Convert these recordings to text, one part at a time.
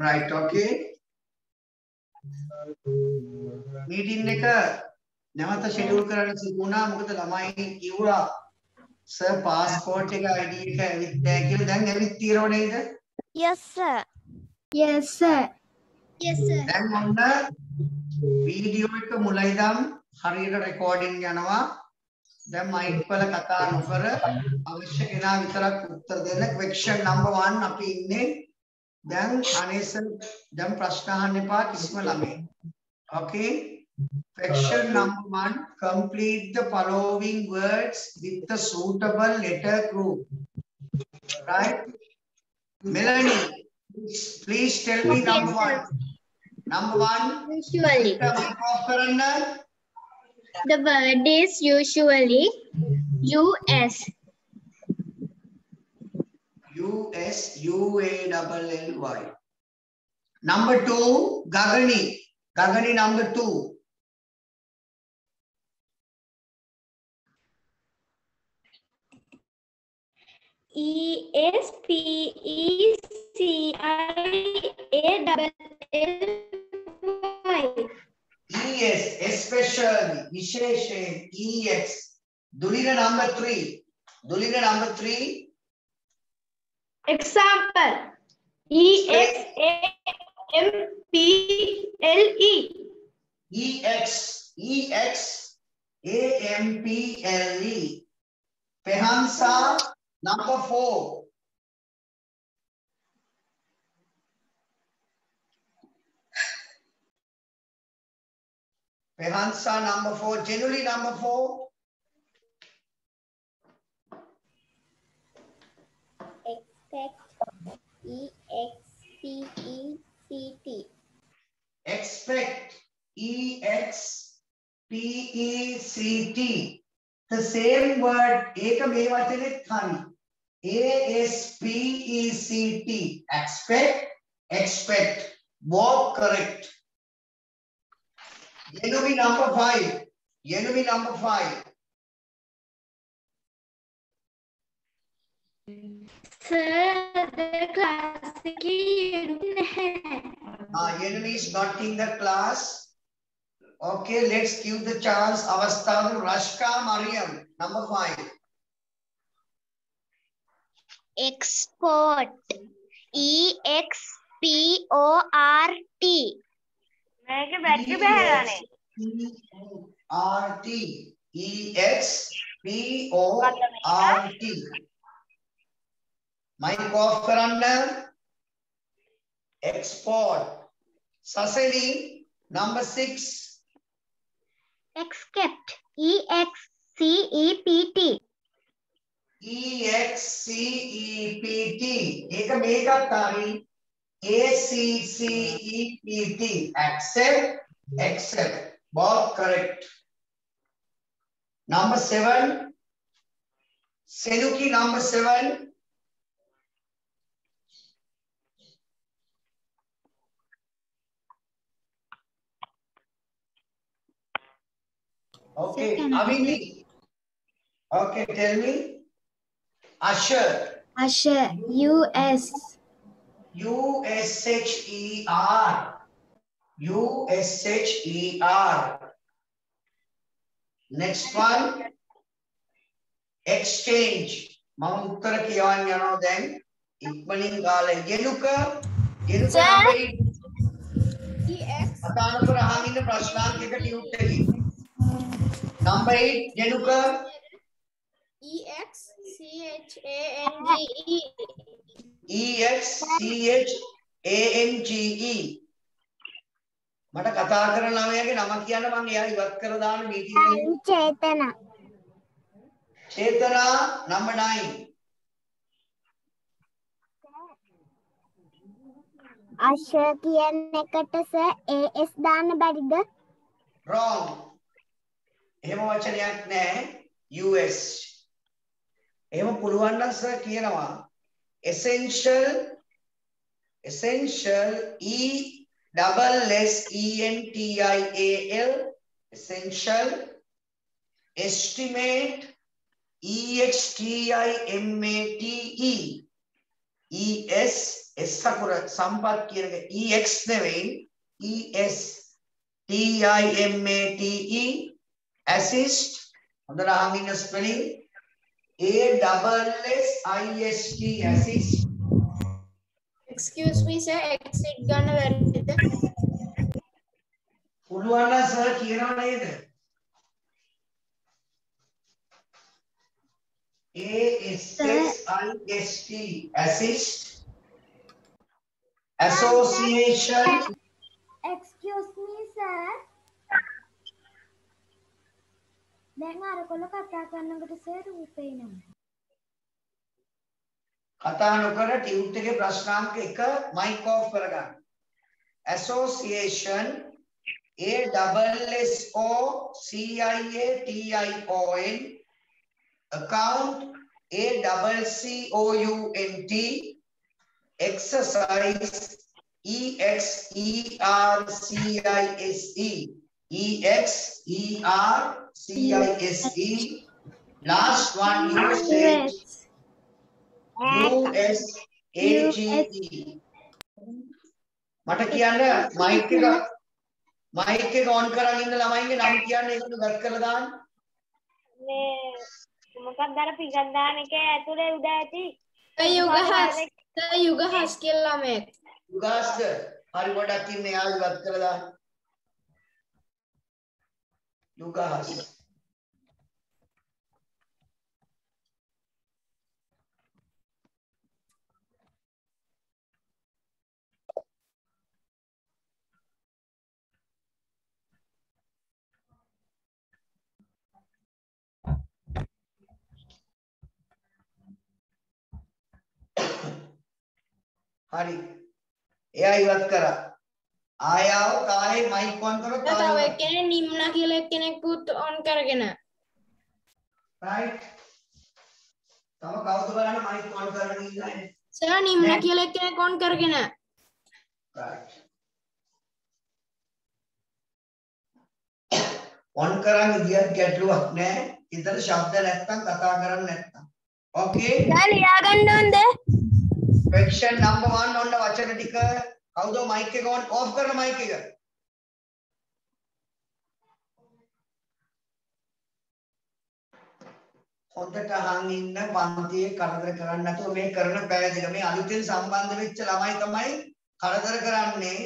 right okay meeting එක නැවත schedule කරන්න සිදු වුණා මොකද ළමයි කිව්වා සර් පාස්පෝර්ට් එක ID එක ඇවිත් නැහැ කියලා දැන් ඇවිත් තියෙනව නේද Yes, sir. Yes, sir. Yes, sir. දැන් ඔන්න වීඩියෝ එක මුල ඉඳන් හරියට රෙකෝඩින් යනවා දැන් මයික් වල කතා නොකර අවශ්‍ය කෙනා විතරක් උත්තර දෙන්න question number 1 අපි ඉන්නේ දැන් අනේස දැන් ප්‍රශ්න අහන්න එපා කිසිම ළමයි okay question number 1 complete the following words with the suitable letter group right melanie please, please tell me number 1 number 1 Usually. mic off කරන්න The word is usually US. U S U A double L Y. Number two, Gagani. Gagani number two. E S P E C I A double L Y. ES, especially, Visheshe, EX. Dulina number three. Dulina number three. Example. E X A M P L E. EX, EX, A-M-P-L-E. Pehansa, number four. Pehansa, number four. Generally, number four. expect e x p e c t expect e x p e c t the same word ekameva thanani a s p e c t expect expect both correct enemy number 5 enemy number 5 Sir, the classical Ah, Yedun is not in the class. Okay, let's give the chance. Avastadu Rashka Mariam, number five. Export. E X P O R T. मैं के बैठ के बहराने R T E X P O R T mic off कराना export ससेली number six except E X C E P T E X C E P T एक मेकअपकारी A C C E P T accept accept बहुत correct number seven सेलू की number seven Okay, Avini. Okay, tell me. Usher. Usher. U S. U S H E R. U S H E R. Next one. Exchange. మనం ఉత్తరకి ఏమని అనోదయం ఇప్పని కాలే ఎనుక ఎనుక అతను ప్రహాగిన ప్రశ్నానికి ఒకటి ఉంటుంది number 8 ගෙනුක E X C H A N G E. E X C H A N G E මට කතා කරන ළමයාගේ නම කියන්න මම එයා ඉවත් කර දාන මීටින් එකේ Chetana. චේතනා number 9 අශ කියන එකට සර් AS දාන්න බැරිද? wrong එහෙම වචනයක් නැහැ US එහෙම පුළුවන් නම් සර් කියනවා essential essential E double S E N T I A L essential estimate E X T I M A T E. ES S අකුර සම්පත් කියන එක EX නෙවෙයි ES T I M A T E. assist හොඳට අහන් ඉන්න spelling A double S I S T assist Excuse me, sir. Exit ගන්න වැරදිද? පුළුවන් නම් සර් කියනව නේද? A S S I S T assist association excuse me sir දැන් අරකොල්ල කතා කරනකොට සර් රූපේ නම් කතා නොකර ටියුට් එකේ ප්‍රශ්නාංක 1 මයික් ඔෆ් කරගන්න. association A double S O C I A T I O N account A double C O U N T exercise E X E R C I S E E X E R C I S E last one you say US AGE මට කියන්න mic එක mic එක on කරන් ඉන්න ළමයින්ගේ නම කියන්න ඒකට ගත් කරලා දාන්න. මේ මොකක්ද අර පිගත් දාන එක ඇතුලේ උඩ ඇති? Sir, යුගහස්. Sir, යුගහස් කියලා ළමයෙක්. යුගාස්ද හරි ගොඩක් ඉන්නේ යාළු ගත් කරලා දාන්න Lucas. हरी ए बात करा කරා ආයාව තායේ මයික් ඔන් කරොත් තව ආයෙ එක්කෙනෙක් නිම්න කියලා එක්කෙනෙකුත් on කරගෙන. රයිට් තව කවුද බලන්න මයික් ඔන් කරගෙන ඉන්නේ? සර් නිම්න කියලා එක්කෙනෙක් on කරගෙන. right. ඔන් කරන් ඉදියත් ගැටලුවක් නැහැ. ඉතල ශබ්ද නැත්තම් කතා කරන්න නැත්තම්. ඕකේ සර් ලියාගන්න ඕනද? Question number 1 ඔන්න වචන ටික කවුද මයික් එක on off කරන මයික් එක? හොඳට අහන් ඉන්න පන්තියේ කරදර කරන්නේ නැතුව මේ කරන පැය දෙක මේ අලුතෙන් සම්බන්ධ වෙච්ච ළමයි තමයි කරදර කරන්නේ.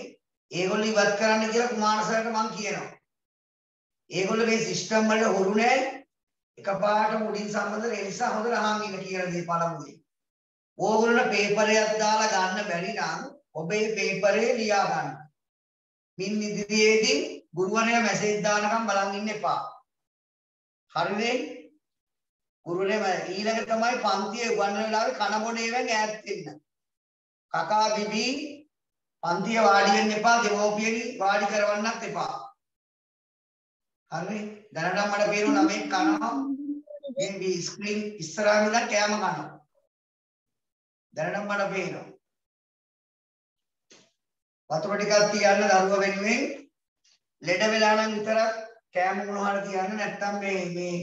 ඒගොල්ලෝ ඉවත් කරන්න කියලා කුමාර සර්ට මම කියනවා. ඒගොල්ලෝ මේ සිස්ටම් වල හුරු නැහැ. එකපාරට මුලින් සම්බන්ධ වෙන නිසා හොඳට අහන් ඉන්න කියන දේ පළමුවේ. ඕගොල්ලෝ පේපරයක් දාලා ගන්න බැරි නම් ඔබේ පේපරේ ලියා ගන්න මින් ඉදිරියේදී ගුරුවරයා මැසේජ් දානකම් බලන් ඉන්න එපා හරිනේ ගුරුවරයා ඊළඟ තමයි පන්තියේ උගන්වන වෙලාවේ කන බොන ඒවායින් ඈත් වෙන්න. කකා බිබී පන්තිය වාඩි වෙන්න එපා දෙමෝපියනි වාඩි කරවන්නත් එපා. හරි දැනටම මට පේනවා මේ කනවා මේ ස්ක්‍රීන් ඉස්සරහා ඉඳලා කෑම කනවා. දැනටම මට පේනවා. වතුර ටිකක් තියන්න දරුවා වෙනුවෙන් ලෙඩ වෙලා නම් විතරක් කෑම මොනවා හරි තියන්න නැත්තම් මේ මේ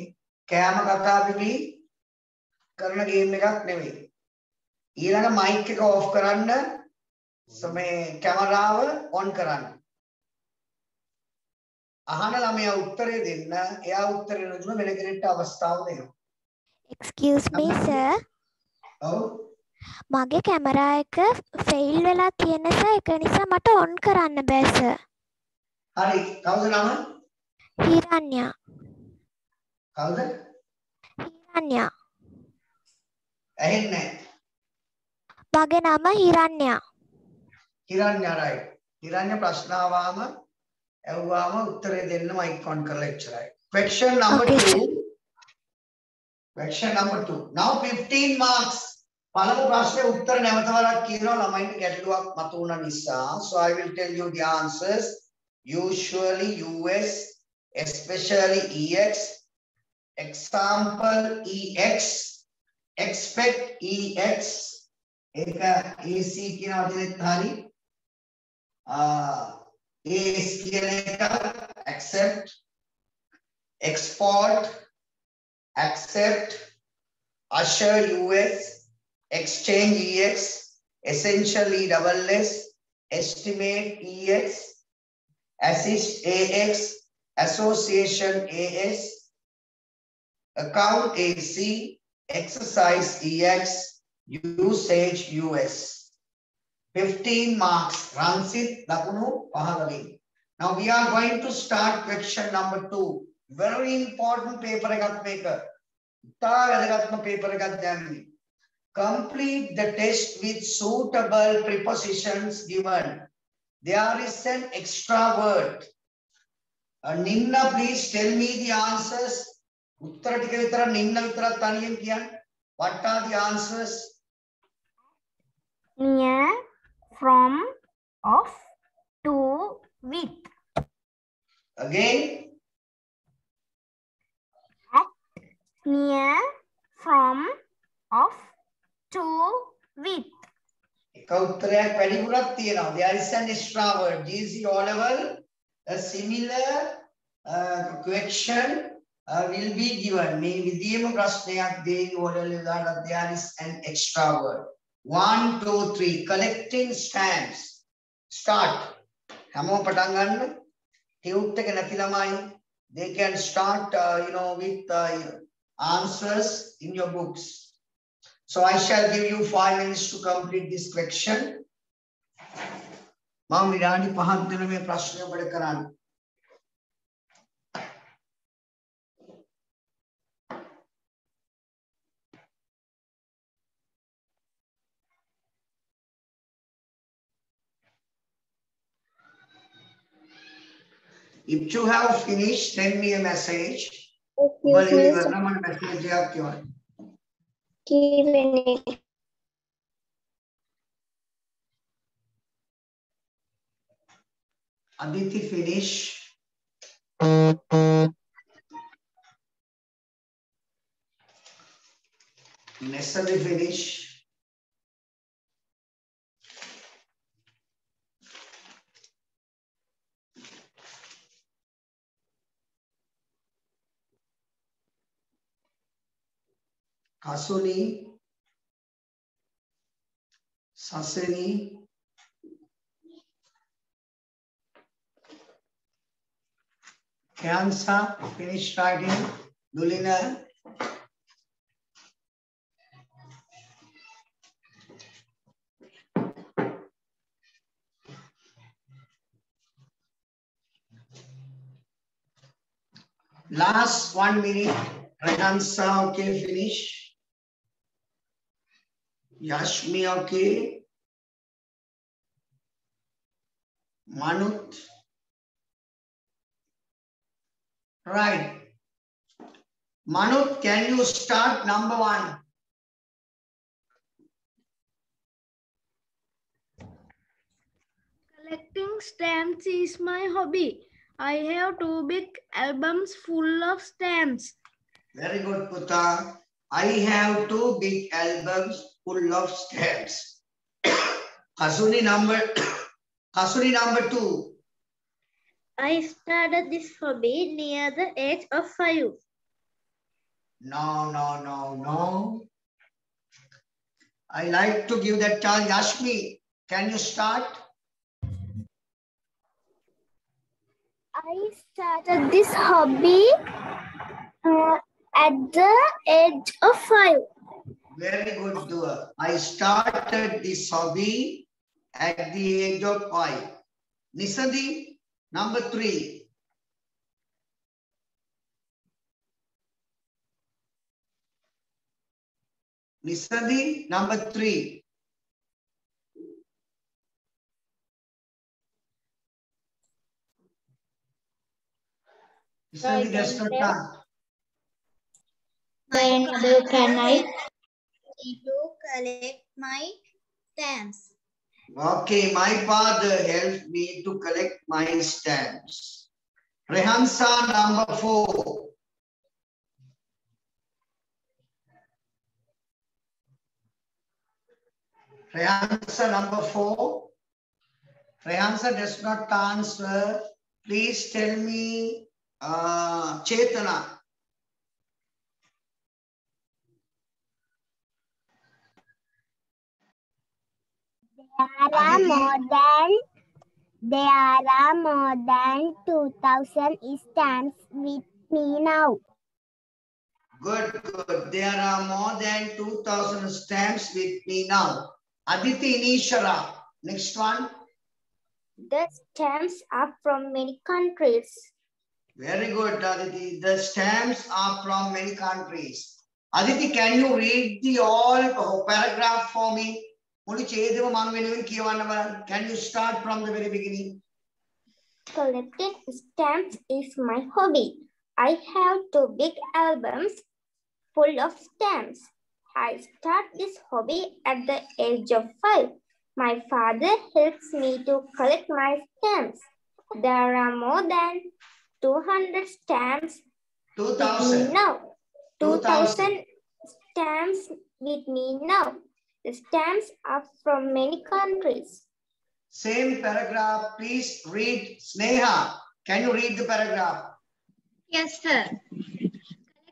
කෑම කතා පිපි කරන ගේම් එකක් නෙවෙයි. ඊළඟ මයික් එක ඔෆ් කරන්න මේ කැමරාව ඔන් කරන්න. අහන ළමයා උත්තරේ දෙන්න එයා උත්තරේ නොදුන වෙන කෙනෙක්ට අවස්ථාව දෙනවා. excuse me sir ඔව් මගේ කැමරා එක ෆෙයිල් වෙලා තියෙන නිසා ඒක නිසා මට ඔන් කරන්න බෑ සර් හරි කවුද නම? හිරන්‍යා කවුද? හිරන්‍යා ඇහෙන්නේ නැහැ. මගේ නම හිරන්‍යා හිරඤ්ඤරයි. හිරඤ්ඤ ප්‍රශ්න ආවම ඇහුවාම උත්තරේ දෙන්න මයික් ඔන් කරලා ඉච්චරයි. question number Okay, 2 question number 2 now 15 marks පළමු ප්‍රශ්නේ උත්තර නැවත වරක් කියනවා ළමයින්ට ගැටලුවක් මතුවුණ නිසා so i will tell you the answers usually us especially ex example ex expect ex ඒක ac කියන වචනේත් හරි ආ as කියන එක accept export accept usher us exchange ex essentially double S, estimate EX, assist AX, association AS, account AC, exercise EX, usage US. 15 marks. Ransit Lakunu Pahalavi. Now we are going to start question number two. Very important paper එකක් මේක. ඉතා වැදගත්ම paper එකක් දැම්මේ. Complete the test with suitable prepositions given. There is an extra word. Uh, Nimna, please tell me the answers. Uttara Tika Vitra, Nimna Vitra, Taniyam Kiyan. What are the answers? Near, from, of, to, with. Again? At, near, with එක උත්තරයක් වැඩිපුරක් තියෙනවා. There is an extra word. GC O level, a similar uh, question uh, will be given. මේ විදියම ප්‍රශ්නයක් දෙයි O level වලට there is an extra word. One, two, three. Collecting stamps. Start. හැමෝම පටන් ගන්න. ටියුට් එක නැති ළමයි they can start uh, you know with uh, answers in your books. So I shall give you 5 minutes to complete this question. माम ईरानी पाँच दिनों में prashne बड़े कराना If you have finished, send me a message. Okay, well, you have message. que it Aditi finish. Nessa de finish. Kasuni. Saseni. Kyansa, finish writing. Dulina. Last one minute. Rehansa, okay, finish. Yashmi, okay. Manut. Right. Manut, can you start number one? Collecting stamps is my hobby. I have two big albums full of stamps. Very good, Puta. I have two big albums full of stamps. Kasuni number, Kasuni number two. I started this hobby near the age of five. No, no, no, no. I like to give that chance. Yashmi, can you start? I started this hobby uh, at the age of five. Very good, Dua. I started this hobby at the age of five. Nisadi, number three. Nisadi, number three. Nisadi, not done. when can I To collect my stamps. Okay, my father helped me to collect my stamps. Rehansa number four. Rehansa number four. Rehansa does not answer. Please tell me, uh, Chetana. There are more than there are more than two thousand stamps with me now. Good, good. There are more than 2000 stamps with me now. Aditi Nishara. Next one. The stamps are from many countries. Very good, Aditi. The stamps are from many countries. Aditi, can you read the all paragraph for me? Can you start from the very beginning? Collecting stamps is my hobby. I have two big albums full of stamps. I start this hobby at the age of five. My father helps me to collect my stamps. There are more than 200 stamps 2000. now. 2000 stamps with me now. The stamps are from many countries. Same paragraph. Please read. Sneha, can you read the paragraph? Yes, sir.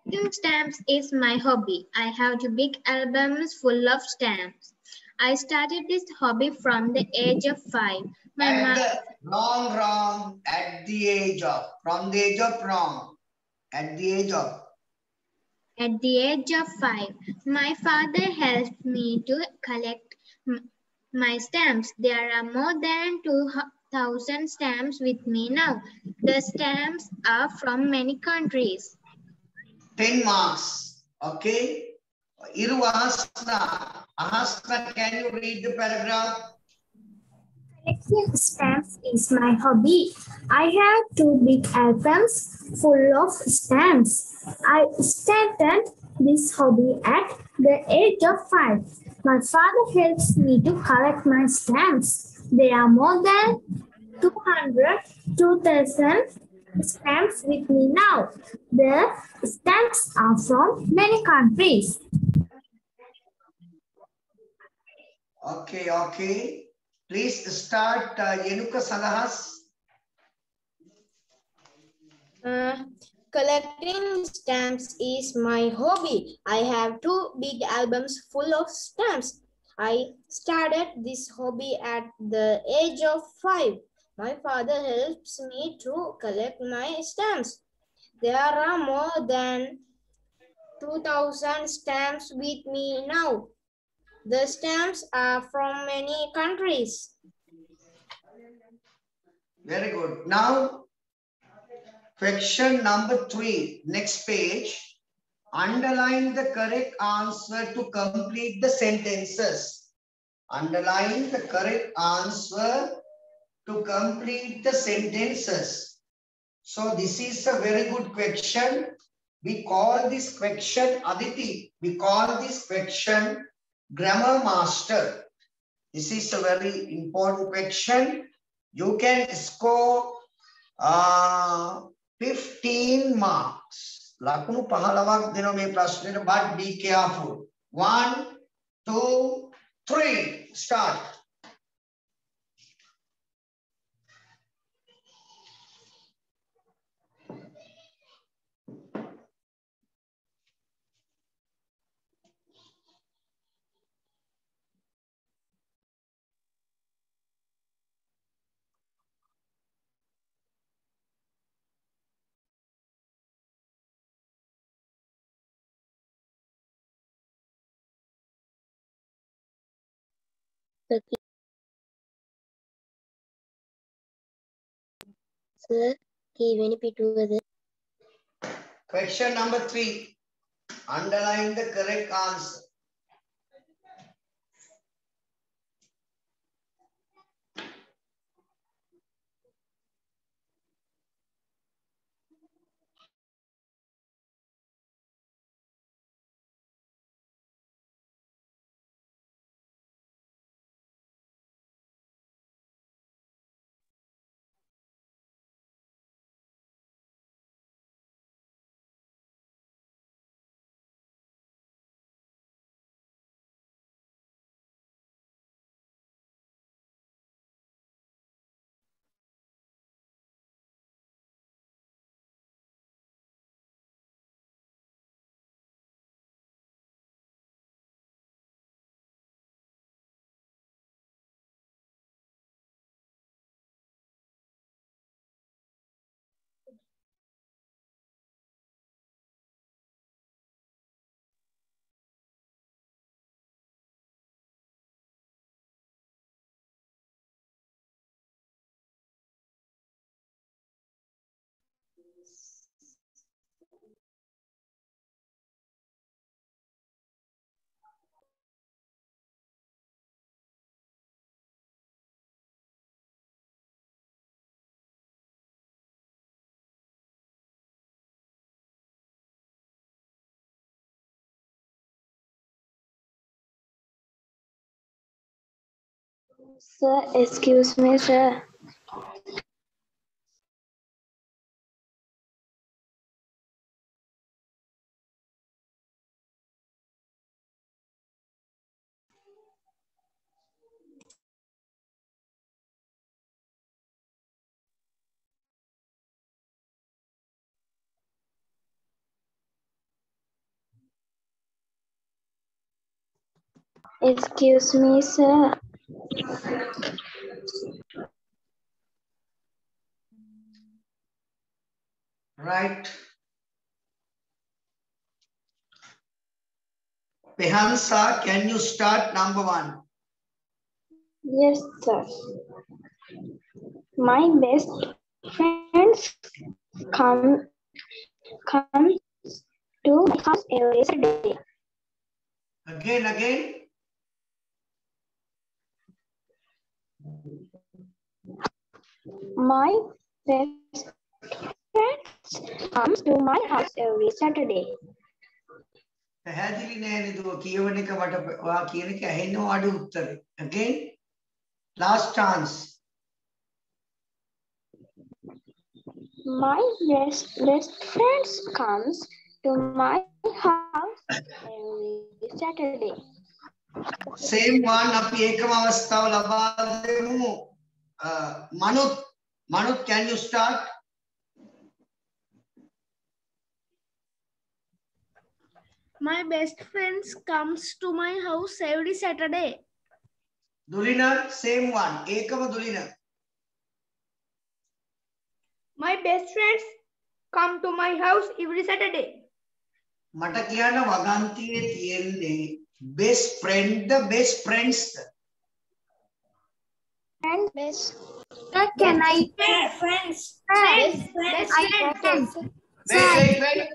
Collecting stamps is my hobby. I have two big albums full of stamps. I started this hobby from the age of five. My At ma- the wrong, wrong. At the age of. From the age of wrong. At the age of. At the age of five, my father helped me to collect my stamps. There are more than 2,000 stamps with me now. The stamps are from many countries. 10 marks. Okay. Iru Ahasna. Ahasna, can you read the paragraph? Collecting stamps is my hobby. I have two big albums full of stamps. I started this hobby at the age of five. My father helps me to collect my stamps. There are more than 200, 2000 stamps with me now. The stamps are from many countries. Okay, okay. Please start uh, Yenuka Salahas. Uh, collecting stamps is my hobby. I have two big albums full of stamps. I started this hobby at the age of five. My father helps me to collect my stamps. There are more than 2000 stamps with me now. The stamps are from many countries. Very good. Now, question number three, next page. Underline the correct answer to complete the sentences. Underline the correct answer to complete the sentences. So this is a very good question. We call this question Aditi. We call this question grammar master. This is a very important question. You can score uh, 15 marks. ලකුණු 15ක් දෙනවා මේ ප්‍රශ්නෙට but be careful. 1 2 3 start. given between the question number three underline the correct answer Sir, excuse me, sir. Excuse me, sir. Right. Behansa, can you start number one? Yes, sir. My best friends come come to my house every Saturday. Again, again. My best friends comes to my house every Saturday. පැහැදිලි නෑ නේද ඔය කියවන එක මට ඔයා කියන එක ඇහෙනවා අඩු උත්තරේ. Again. Last chance. My best best friends comes to my house every Saturday. Same one අපි ඒකම අවස්ථාව ලබා දෙමු. මනුත් මනුත් can you start? My best friends comes to my house every Saturday. දුලින same one. ඒකම දුලින. My best friends come to my house every Saturday. මට කියන්න වගන්තියේ තියෙන්නේ best friend the best friends? And best Can I? Friends. Friends. Best. Wait, wait, wait.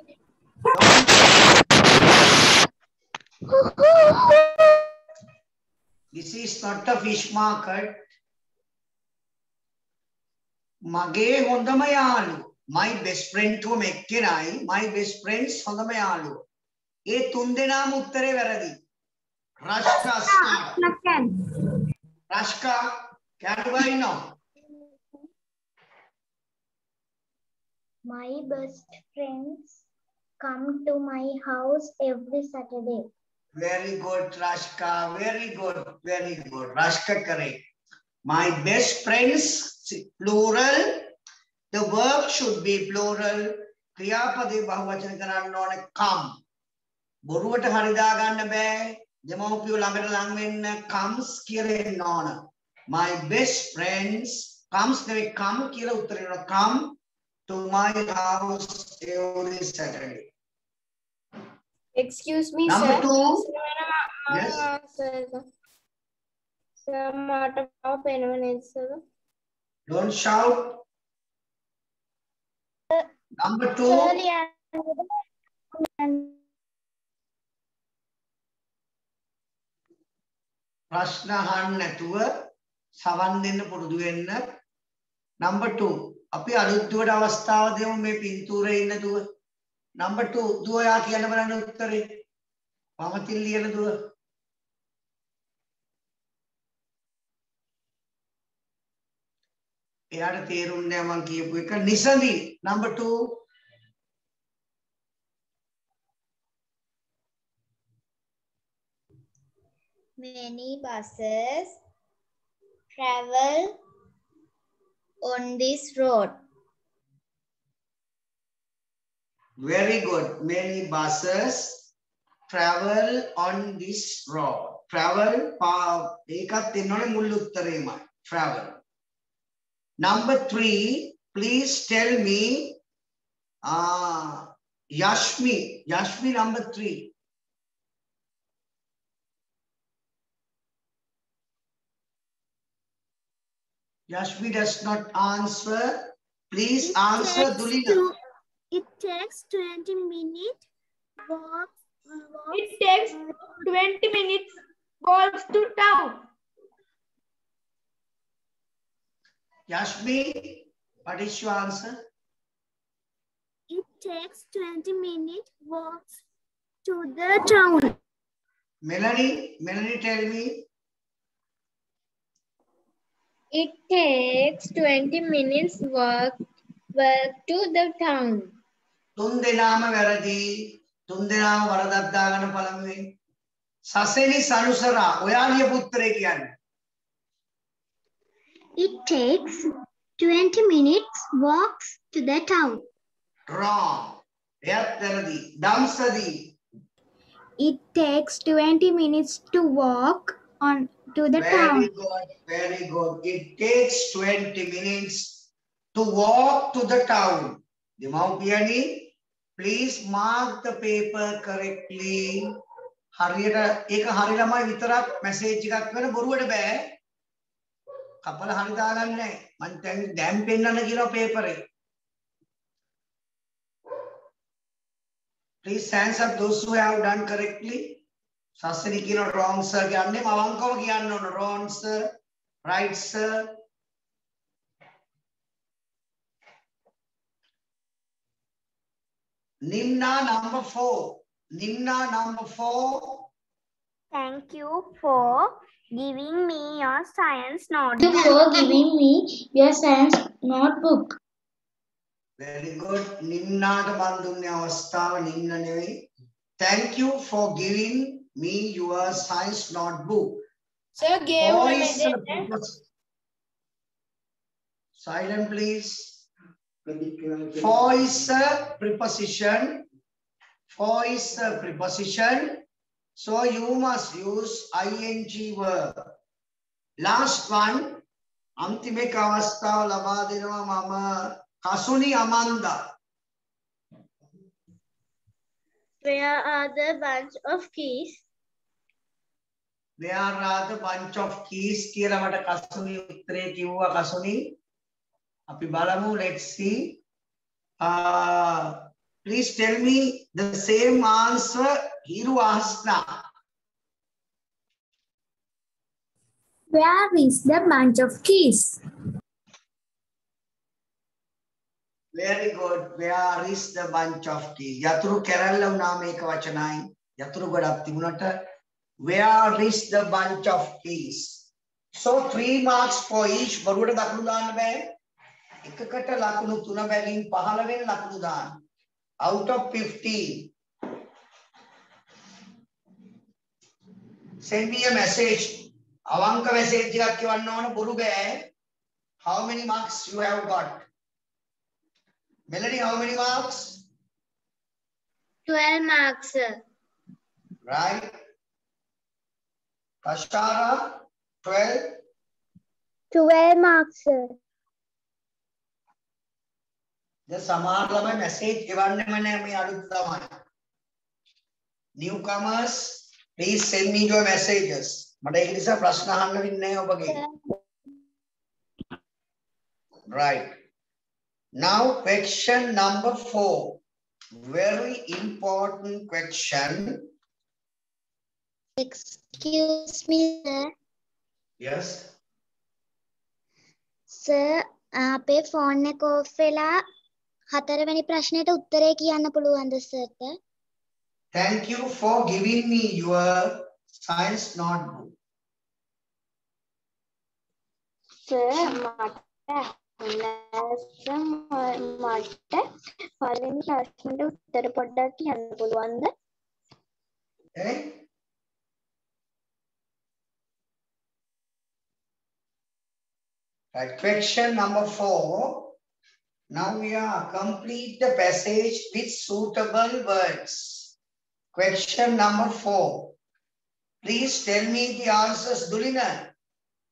This is not a fish market. මගේ හොඳම යාළුවෝ. My best friend තුම එක්කෙනයි my best friends හොඳම යාළුවෝ. ඒ තුන් දෙනාම උත්තරේ වැරදි. රෂ්කා start. I can. රෂ්කා කැඩුවයි no. My best friends come to my house every Saturday. Very good, Rashka. Very good. Very good. Rashka correct. My best friends, plural. The verb should be plural. ක්‍රියාපදේ බහුවචන කරන්න ඕනේ come. බොරුවට හරි දාගන්න බෑ. දෙමව්පියෝ ළඟට ලං වෙන්න comes කියලා එන්න ඕන. My best friends comes නෙවෙයි come කියලා උත්තර දෙනවා. come to my house every Saturday. Excuse me, Number sir. two. Yes. Yes. Sir, මට මාව පේනව නේද sir? Don't shout. Number two. ප්‍රශ්න අහන්න නැතුව සවන් දෙන්න පුරුදු වෙන්න. Number 2. අපි අලුත් දුවට අවස්ථාව දෙමු මේ පින්තූරේ ඉන්න දුව. Number 2 දුව යා කියන්න බලන්න උත්තරේ. පමතින් ලියන දුව. එයාට තේරුන්නේ නැහැ මං කියපු එක. නිසඳි number 2 Many buses travel on this road. Very good. Many buses travel on this road. Travel පා- ඒකත් එන්නෝනේ මුල් උත්තරේමයි. Travel. Number three, please tell me. Uh, Yashmi. Yashmi number three. Yashmi does not answer. Please answer Dulina. It takes 20 minutes walk. walk It takes 20 minutes walks to town. Yashmi, what is your answer? It takes 20 minutes walks to the town. Melanie, Melanie, tell me. It takes 20 minutes walk, walk to the town. තුන් දෙනාම වැරදි. තුන් දෙනාම වරදක් දාගන්න පළමුවෙන්. සසෙනි සනුසරා ඔයා ලියපු උත්තරේ කියන්නේ. It takes 20 minutes walks to the town. wrong. එයත් වැරදි. දම්සදී It takes 20 minutes to walk on to the Very town. good, very good. It takes 20 minutes to walk to the town. Dimaupiani, please mark the paper correctly. හරියට ඒක හරි ළමයි විතරක් message එකක් වෙන බොරුවට බෑ. කපල හරි දාගන්නේ නැහැ. මං දැන් දැන් පෙන්නන්න කියනවා පේපරේ. Please hands up those who have done correctly. සස්සනි කියන wrong sir කියන්නේ අවංකව කියන්න ඕන. wrong sir right sir. Nimna number 4 Nimna number 4 Thank you for giving me your science Thank you notebook. for giving me your science notebook. very good. නිම්නාට මන් දුන්නේ අවස්ථාව නිම්න නෙවෙයි. Thank you for giving me your science notebook. Sir give Boys, him a message. Silent please. For is a preposition. For is a preposition. So you must use ing verb. Last one. Antime kavasta labadinama mama kasuni amanda. Where are the bunch of keys? There are the bunch of keys කියලා මට කසුනි උත්තරේ කිව්වා කසුනි. අපි බලමු let's see. Uh, please tell me the same answer Hiru ආස්නා. Where is the bunch of keys? Very good. Where is the bunch of keys? යතුරු කැරල්ල වුණා මේක වචනයි. යතුරු ගොඩක් තිබුණට where is the bunch of keys? So three marks for each. බරුවට දකුණු දාන්න බෑ. එකකට ලකුණු තුන බැගින් 15 වෙන ලකුණු දාන්න. Out of 15. Send me a message. අවංක message එකක් කියවන්න ඕන බොරු බෑ. How many marks you have got? Melanie, how many marks? 12 marks, sir. Right. Kashara, 12. 12 marks, sir. දැන් සමහර ළමයි මැසේජ් එවන්නෙම නැහැ මේ අලුත් ළමයි. Newcomers, please send me your messages. මට ඒක නිසා ප්‍රශ්න අහන්න වෙන්නේ නැහැ ඔබගේ. Right. Now question number 4. Very important question. Excuse me, sir. Yes. Sir, අපේ ෆෝන් එක ඔෆ් වෙලා හතරවෙනි ප්‍රශ්නෙට උත්තරේ කියන්න පුළුවන්ද සර්ට? Thank you for giving me your science notebook. Sir මට මට පළවෙනි ප්‍රශ්නෙට උත්තර පොඩ්ඩක් කියන්න පුළුවන්ද? Okay? Right, question number four. Now we are complete the passage with suitable words. Question number four. Please tell me the answers, Dulina.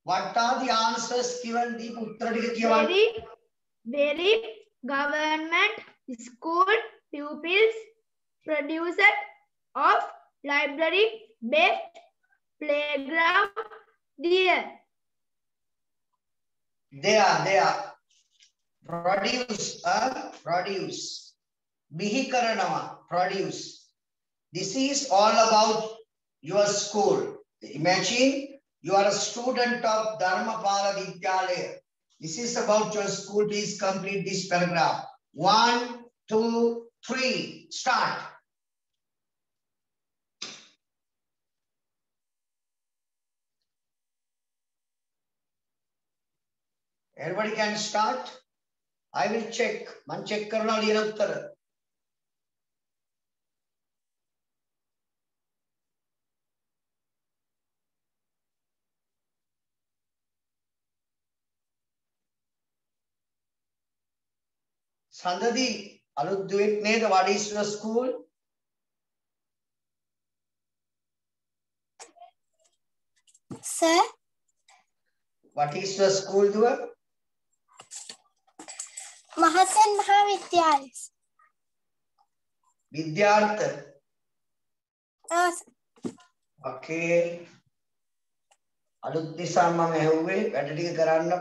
What are the answers given? The Uttaratika. Very, very government, school, pupils, producer of library, based, playground, dear. They are, they are. Produce uh, produce. Bihikaranawa, produce. This is all about your school. Imagine you are a student of Dharmapala Vidyalaya. This is about your school. Please complete this paragraph. One, two, three, start. Everybody can start I will check. මං check කරනවා ලියන උත්තර. සඳදී අලුත් දුවෙක් නේද your school Sir, what is your school දුව Mahasan Mahavidyalaya. විද්‍යාර්ථ okay අලුත් නිසා මම ඇහුවේ වැඩ ටික කරන්නකො.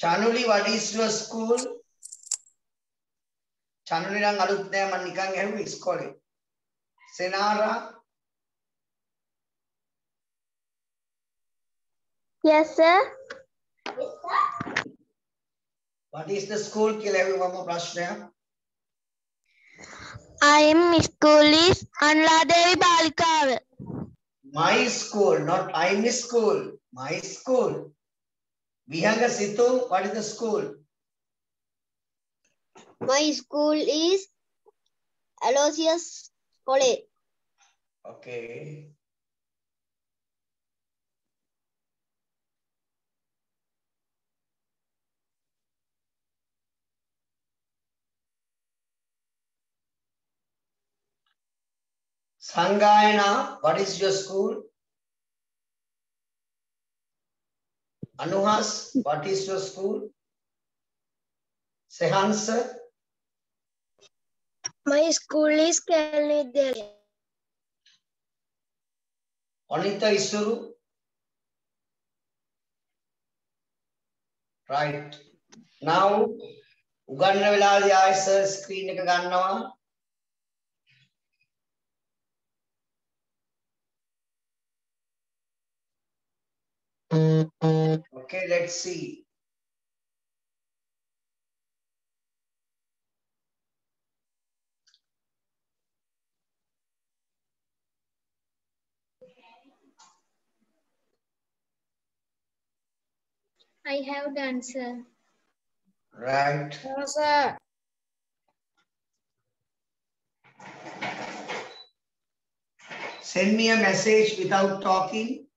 චනුලි what is your school. චනුලි නම් අලුත් නෑ මම නිකන් ඇහුවේ ඉස්කෝලේ. සෙනාරා. Yes, sir. What is the school? Kill everyone more Prashna. I am school is Anladevi Balikar. My school, not I'm school. My school. Vihanga Situ, what is the school? My school is Aloysius College. Okay. Sangayana, what is your school? Anuhas, what is your school? Sehansa, My school is Kalnidyalaya. Anita Isuru. Right. Now, උගන්න වෙලාදී ආයෙ sir screen එක ගන්නවා. Okay, let's see. I have done, sir. Right. No, sir. Send me a message without talking.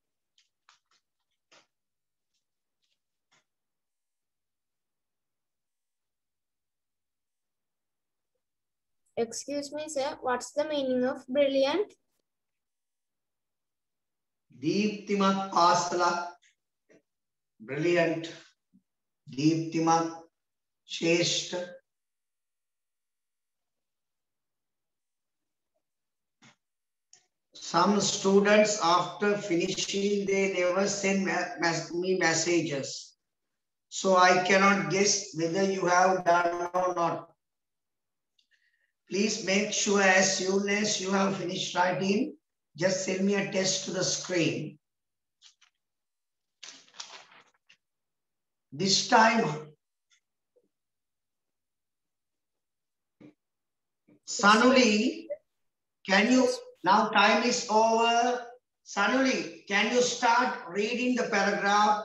Excuse me, sir. What's the meaning of brilliant? Deeptimat Pasala. Brilliant. Deeptimat. Shesht. Some students after finishing, they never send me messages. So I cannot guess whether you have done or not. please make sure as soon as you have finished writing just send me a test to the screen. This time, Sanuli, can you, now time is over. Sanuli, can you start reading the paragraph?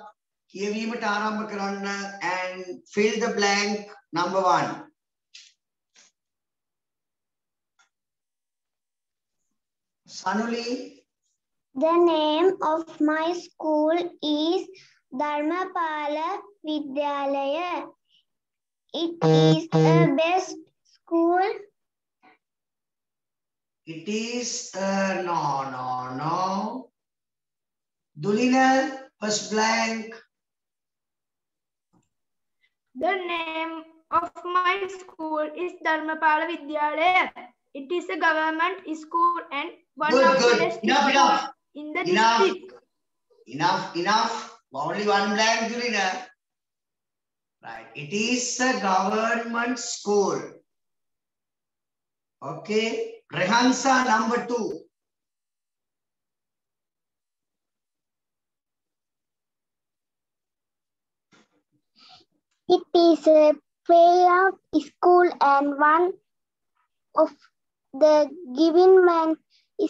කියවීමට ආරම්භ කරන්න and fill the blank number one. Sanuli, The name of my school is Dharmapala Vidyalaya. It is the best school. It is uh, no, no, no. Dulina, first blank. The name of my school is Dharmapala Vidyalaya. It is a government school and one Good, of good. the best Enough, enough. in the Enough. district. Enough, enough. Only one blank, Dulina. Right. It is a government school. Okay. Rehansa number two. It is a payout school and one of the government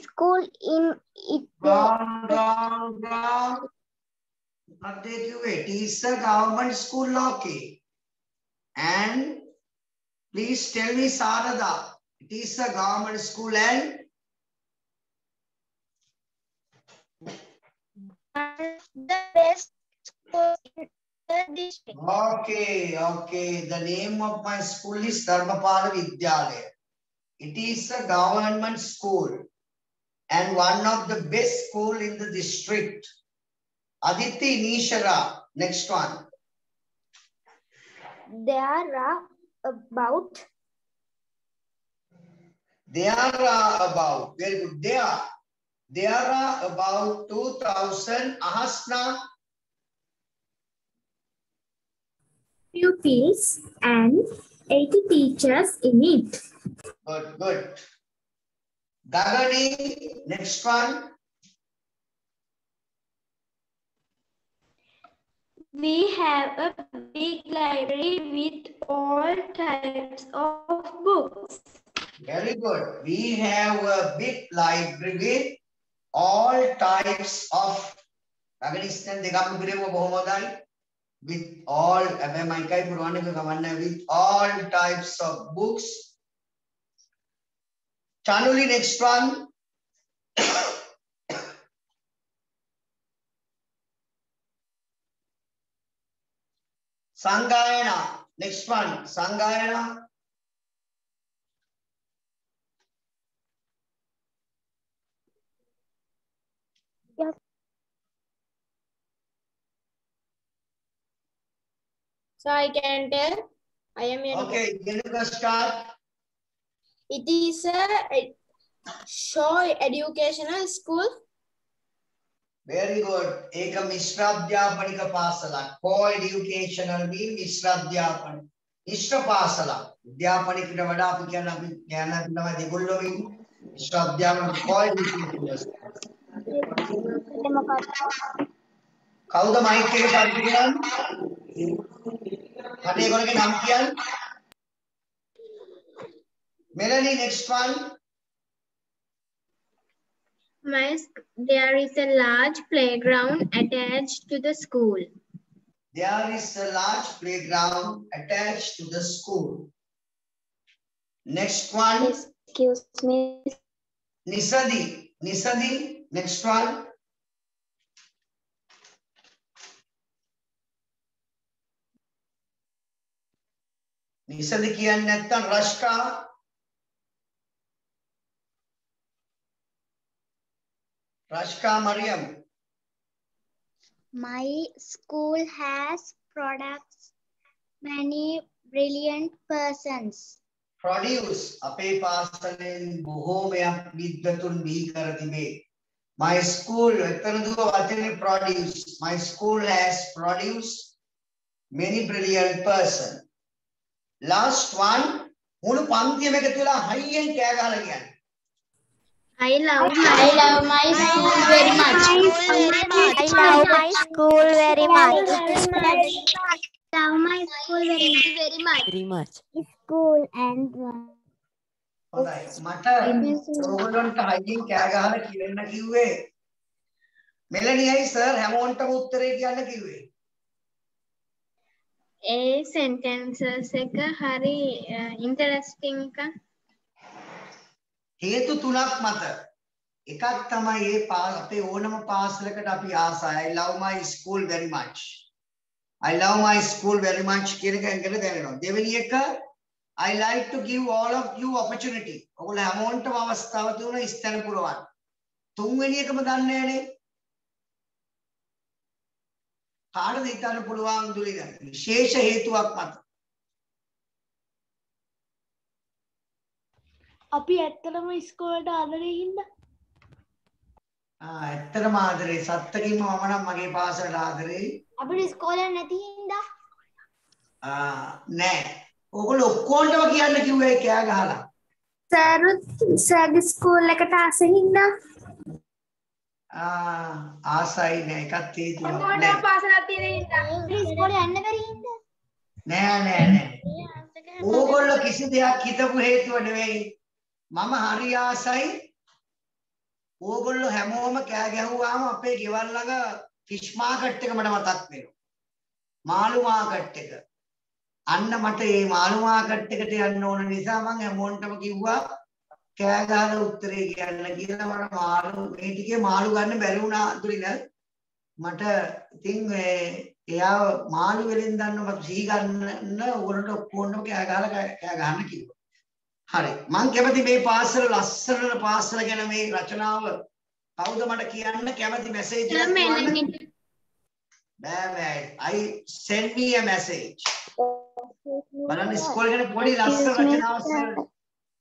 school in it. Wrong, wrong, wrong. अब देखिए it is a government school Loki and please tell me Sarada it is a government school and the best school in the district. Okay, okay. The name of my school is Dharmapala Vidyalaya. It is a government school. And one of the best school in the district. Aditi Nishara, next one. There are about There are about, very good, there, there are about 2,000 Ahasna, pupils and 80 teachers in it. good, good. Gagani, next one. We have a big library with all types of books. Very good. We have a big library with all types of Afghanistan දෙකක්ම පිළිවෙම බොහොම හොඳයි. With all හැබැයි මයිකයි පුරවන්න එක ගමන්න with all types of books. Chanuli next one. Sangayana. Next one. Sangayana. So I can tell. I am Yanuka. Okay, Yanuka start. It is a Shaw Educational School. Very good. Eka Mishradhyapanika Pasala. Co educational mean Mishradhyapanika. Mishra Pasala. Dhyapanikita vada api kiyanna api kiyanna api nama degullo win. Mishradhyapanika co educational school. කවුද mic එක පරිදි කරන්නේ? අනේ ඒගොල්ලගේ නම් කියන්න. Melanie, next one. There is a large playground attached to the school. There is a large playground attached to the school. Next one. Excuse me. Nisadi. Nisadi, next one. Nisadi ki annetten Rashka. රෂ්කා Mariam My school has products many brilliant persons. produce අපේ පාසලෙන් බොහෝමයක් විද්වතුන් බිහි කර තිබේ. My school එතන දුව වචනේ produce. My school has produced many brilliant person. Last one මුළු පන්තියම එකතු වෙලා හයියෙන් කෑ ගහලා කියන්නේ I love my I love my school very much. I love my school very much. Love my school very much. Very much. School and क्या गहन किरण की हुए मेलनी आई सर हेमंत उत्तरे क्या की हुए ए सेंटेंसेस एक हरी इंटरेस्टिंग का හේතු තුනක් මත. එකක් තමයි ඒ පා- අපේ ඕනම පාසලකට අපි ආසයි. I love my school very much. I love my school very much කියන එක ඇඟට දැනෙනවා. දෙවෙනි එක I like to give all of you opportunity. ඔයගොල්ලෝ හැමෝන්ටම අවස්ථාව දුන්නා ස්ථන පුරවන්න තුන්වෙනි එකම දන්නේ නැහනේ. කාටද හිතන්න පුළුවන්? දුලින විශේෂ හේතුවක් මත. අපි ඇත්තටම ඉස්කෝලට ආදරේ හින්දා ආ ඇත්තටම ආදරේ සත්තකින්ම මම නම් මගේ පාසලට ආදරේ අපිට ඉස්කෝලේ නැති හින්දා ආ නෑ. ඕගොල්ලෝ ඔක්කොන්ටම කියන්න කිව්වේ කෑ ගහලා. සරුත් සර්ගේ ස්කූල් එකට ආසහින්ද ආ ආසයි නෑ එකත් හේතුවක් ඔක්කොටම නෑ. පාසලක් තියෙන හින්දා. ඉස්කෝලේ යන්න බැරි හින්දා. නෑ නෑ නෑ. ඕගොල්ලෝ කිසි දෙයක් හිතපු හේතුව නෙවෙයි. මම හරි ආසයි. ඕගොල්ලෝ හැමෝම කෑ ගැහුවාම අපේ ගෙවල් ළඟ ෆිෂ් මාකට් එක මට මතක් වෙනවා. මාළු මාකට් එක. අන්න මට මේ මාළු මාකට් එකට යන්න ඕන නිසා මම හැමෝන්ටම කිව්වා කෑ ගහලා උත්තරේ කියන්න කියලා මට මාළු මේ ටිකේ මාළු ගන්න බැරි වුණා අතුරින මට ඉතින් එයා මාළු වලින් දන්න මට සිහි ගන්න ඕගොල්ලන්ට ඔක්කොම කෑ ගහලා කෑ ගහන්න කිව්වා. හරි. මං කැමති මේ පාසල ලස්සනට පාසල ගැන මේ රචනාව කවුද මට කියන්න? කැමති මැසේජ් එකක්? බෑ බෑ. I send me a message. බලන්න ඉස්කෝලේ ගැන පොඩි ලස්සන රචනාවක්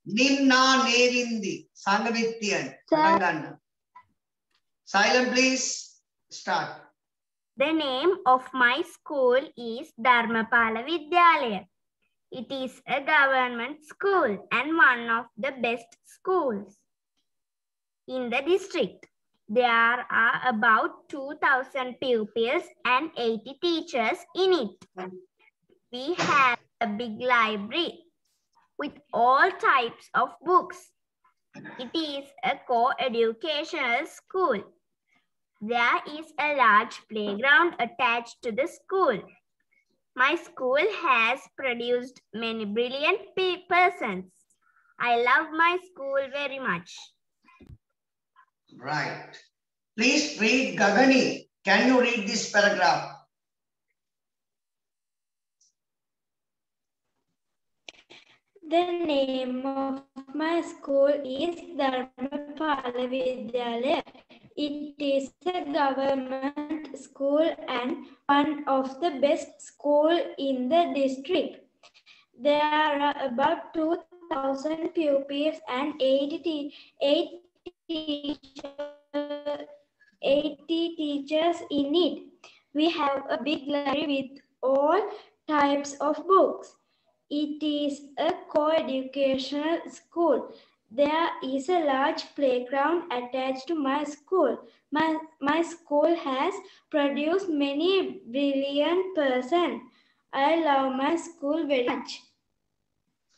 නිම්නා නේවින්දි සංගමිත්තියන් පටන් ගන්න. Silent please. Start. The name of my school is Dharmapala Vidyalaya. It is a government school and one of the best schools in the district. There are about 2,000 pupils and 80 teachers in it. We have a big library with all types of books. It is a co-educational school. There is a large playground attached to the school. My school has produced many brilliant pe- persons. I love my school very much. right please read gagani can you read this paragraph The name of my school is Dharmapala Vidyalaya. It is a government school and one of the best school in the district. There are about 2,000 pupils and 80, 80, teacher- 80 teachers in it. We have a big library with all types of books. It is a co-educational school. There is a large playground attached to my school. My, my school has produced many brilliant persons. I love my school very much.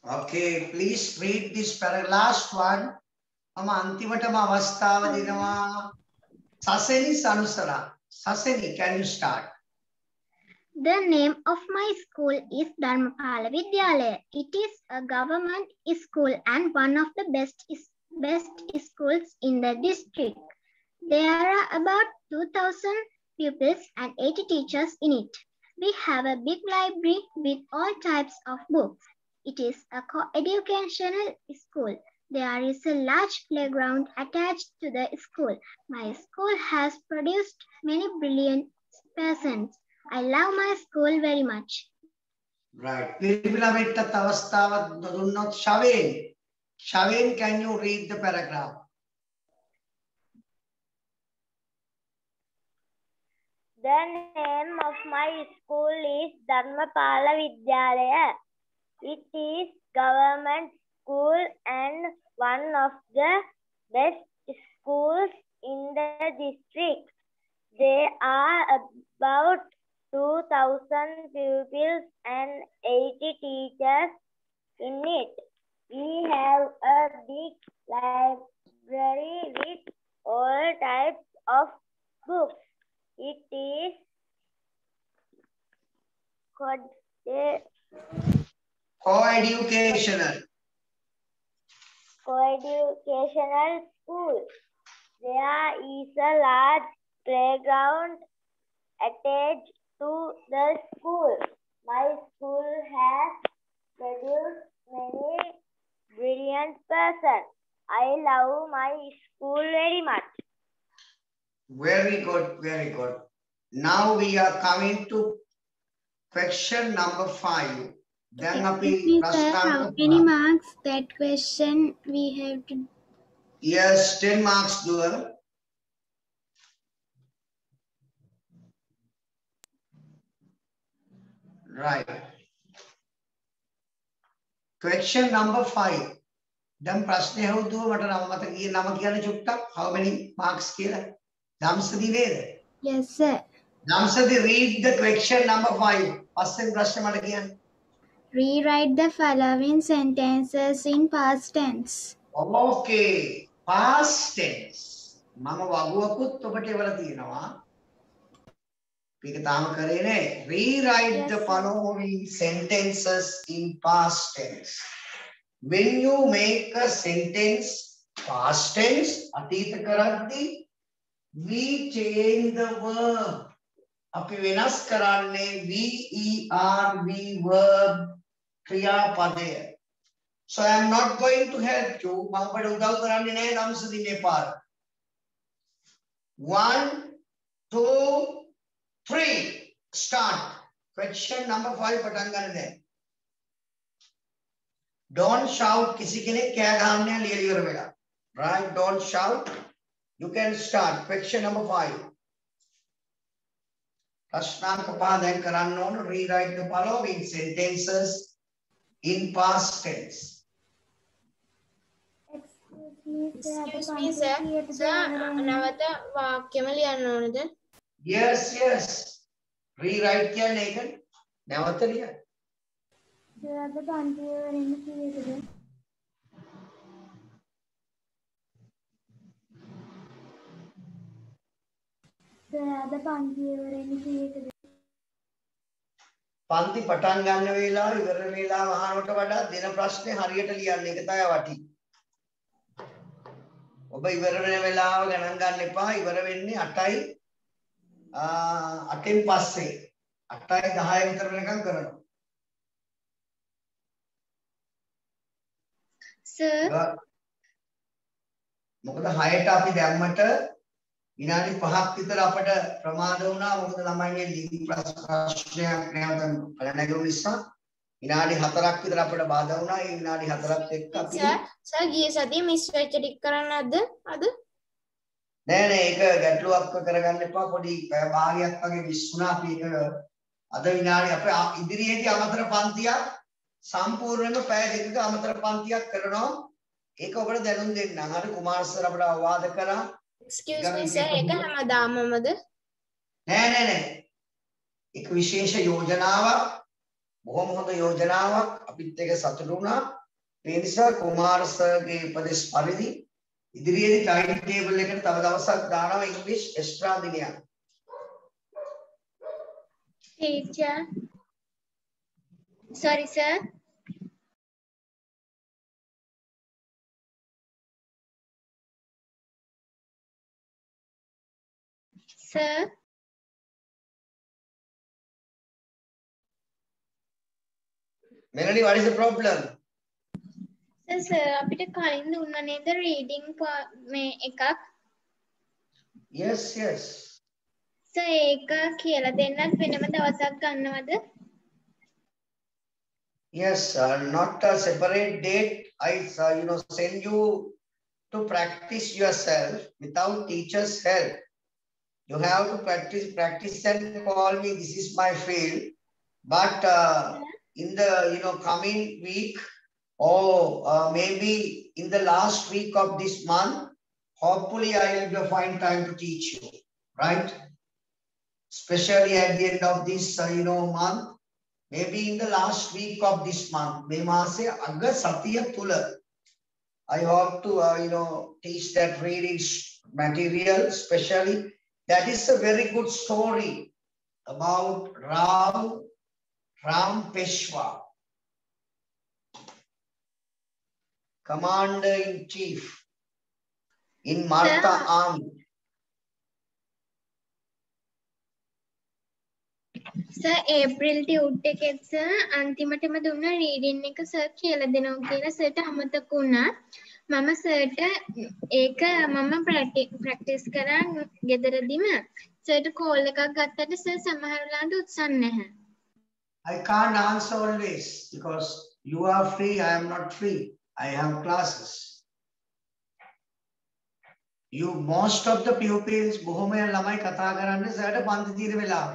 okay please read this paragraph last one මම අන්තිමටම අවස්ථාව දෙනවා සසෙනි සනුසරා සසෙනි can you start The name of my school is Dharmapala Vidyalaya. It is a government school and one of the best best schools in the district. There are about 2,000 pupils and 80 teachers in it. We have a big library with all types of books. It is a co-educational school. There is a large playground attached to the school. My school has produced many brilliant persons. I love my school very much. Right. Shavin. Shavin, can you read the paragraph? The name of my school is Dharmapala Vidyalaya. It is government school and one of the best schools in the district. There are about 2,000 pupils and 80 teachers in it. We have a big library with all types of books. It is co-educational co-educational school. There is a large playground attached to the school. My school has produced many brilliant persons. I love my school very much. Very good, very good. Now we are coming to question number five. Then අපි how many marks that question we have to Yes, 10 marks dual. Right. question number 5 දැන් ප්‍රශ්නේ හවුදුව මට නම මතක ගියේ නම කියන්න චුට්ටක් how many marks කියලා. දම්සදි නේද? Yes, sir. දම්සදි read the question number 5 පස්වෙනි ප්‍රශ්නේ මට කියන්න. Rewrite the following sentences in past tense. okay. Past tense. මම වගුවකුත් ඔබට එවලා තියෙනවා Vikatamakare, rewrite yes. the following sentences in past tense. When you make a sentence past tense, Atit Karanti, we change the verb. अपिविनस कराने V E R V verb क्रिया पदे So I am not going to help you. मांगपड़े उदाव कराने नहीं रामसदी नेपाल. One, two, 1 2 3 start question number 5 පටන් ගන්න දැන් don't shout කිසි කෙනෙක් කෑ ගහන්න නෑ ලියලා ඉවර වෙලා right don't shout you can start question number 5 ප්‍රශ්නාංක පහ දැන් කරන්න ඕන rewrite the following sentences in past tense Excuse me, sir. Sir, නැවත වාක්‍යම ලියන්න ඕනද? Yes yes rewrite කියන්නේ ඒක නැවත ලියන්න අද පන්තිවරින් කීයකද? අද පන්තිවරින් කීයකද? පන්ති පටන් ගන්න වේලාව ඉවර වේලාව අහනවට වඩා දෙන ප්‍රශ්නේ හරියට ලියන්න ඒක තමයි වටි. ඔබ ඉවර වෙන වෙලාව ගණන් ගන්න එපා. ඉවර වෙන්නේ 8යි 8න් පස්සේ 8යි 10යි විතර වෙනකම් කරනවා. සර් මොකද 6ට අපි දැම්මට විනාඩි 5ක් විතර අපට ප්‍රමාද වුණා මොකද ළමයිගේ ලිපි ප්‍රශ්නයක් නැවත පැනනගුව නිසා විනාඩි 4ක් විතර අපට බාධා වුණා ඒ විනාඩි 4ත් එක්ක අපි සර් සර් ගිය සතියේ මිස් වෙච්ච ටික කරන්න නැද්ද අද? නෑ නෑ ඒක ගැටලුවක් කරගන්න එපා. පොඩි පැය භාගයක් වගේ වුණා අපි ඒක අද විනාඩි අපේ ඉදිරියේදී අමතර පන්තියක් සම්පූර්ණයෙන්ම පැය දෙකක අමතර පන්තියක් කරනවා. ඒක ඔබට දැනුම් දෙන්නම් හරි කුමාර සර් අපට අවවාද කරා. Excuse me, sir. ඒක හැමදාමමද? නෑ නෑ නෑ. ඒක විශේෂ යෝජනාවක්. බොහොම හොඳ යෝජනාවක්. අපිත් එක සතුටු වුණා. ඒ නිසා කුමාර සර්ගේ උපදෙස් පරිදි ඉදිරියේදී ටයිම් ටේබල් එකට තව දවසක් දානවා ඉංග්‍රීසි එක්ස්ට්‍රා දිනයක් Teacher. Sorry, sir. Sir. Melanie what is the problem sir sir අපිට කලින් දුන්නා නේද රීඩින් මේ එකක් yes yes සර් ඒක කියලා දෙන්නත් වෙනම දවසක් ගන්නවද yes uh, not a separate date i uh, you know send you to practice yourself without teacher's help you have to practice practice and call me this is my field but uh, in the you know coming week Oh, uh, maybe in the last week of this month, hopefully I will find time to teach you, right? Especially at the end of this, uh, you know, month. Maybe in the last week of this month, May I hope to, uh, you know, teach that reading material, especially. That is a very good story about Ram, Ram Peshwa. Commander in chief in Martha Sir. army sir April tute එකෙත් sir අන්තිමටම දුන්න reading එක sir කියලා දෙනවා කියලා සර්ට අමතක වුණා මම සර්ට ඒක මම ප්‍රැක්ටිස් කරා ගෙදරදිම සර්ට කෝල් එකක් ගත්තට සර් සමහර වෙලාවට උත්සන්න නැහැ I can't answer always because you are free, I am not free. I have classes. You, most of the pupils, බොහොමය ළමයි කතා කරන්න සෑට පන්ති තීර වෙලාව.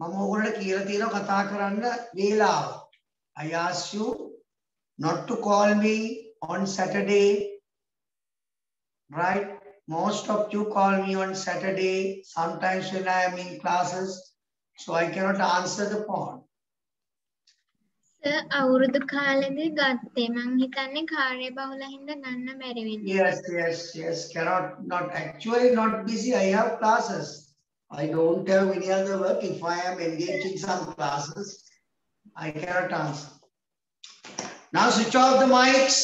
මම ඕගොල්ලන්ට කියලා තියෙනවා කතා කරන්න I ask you not to call me on Saturday, right? Most of you call me on Saturday, sometimes when I am in classes, so I cannot answer the phone. Sir අවුරුදු කාලෙදි ගත්තේ මං හිතන්නේ කාර්ය බහුල හින්දා ගන්න බැරි වෙන්නේ. Yes, yes, yes, cannot, not actually not busy. I have classes. I don't have any other work. If I am engaged in some classes, I cannot answer. Now switch off the mics.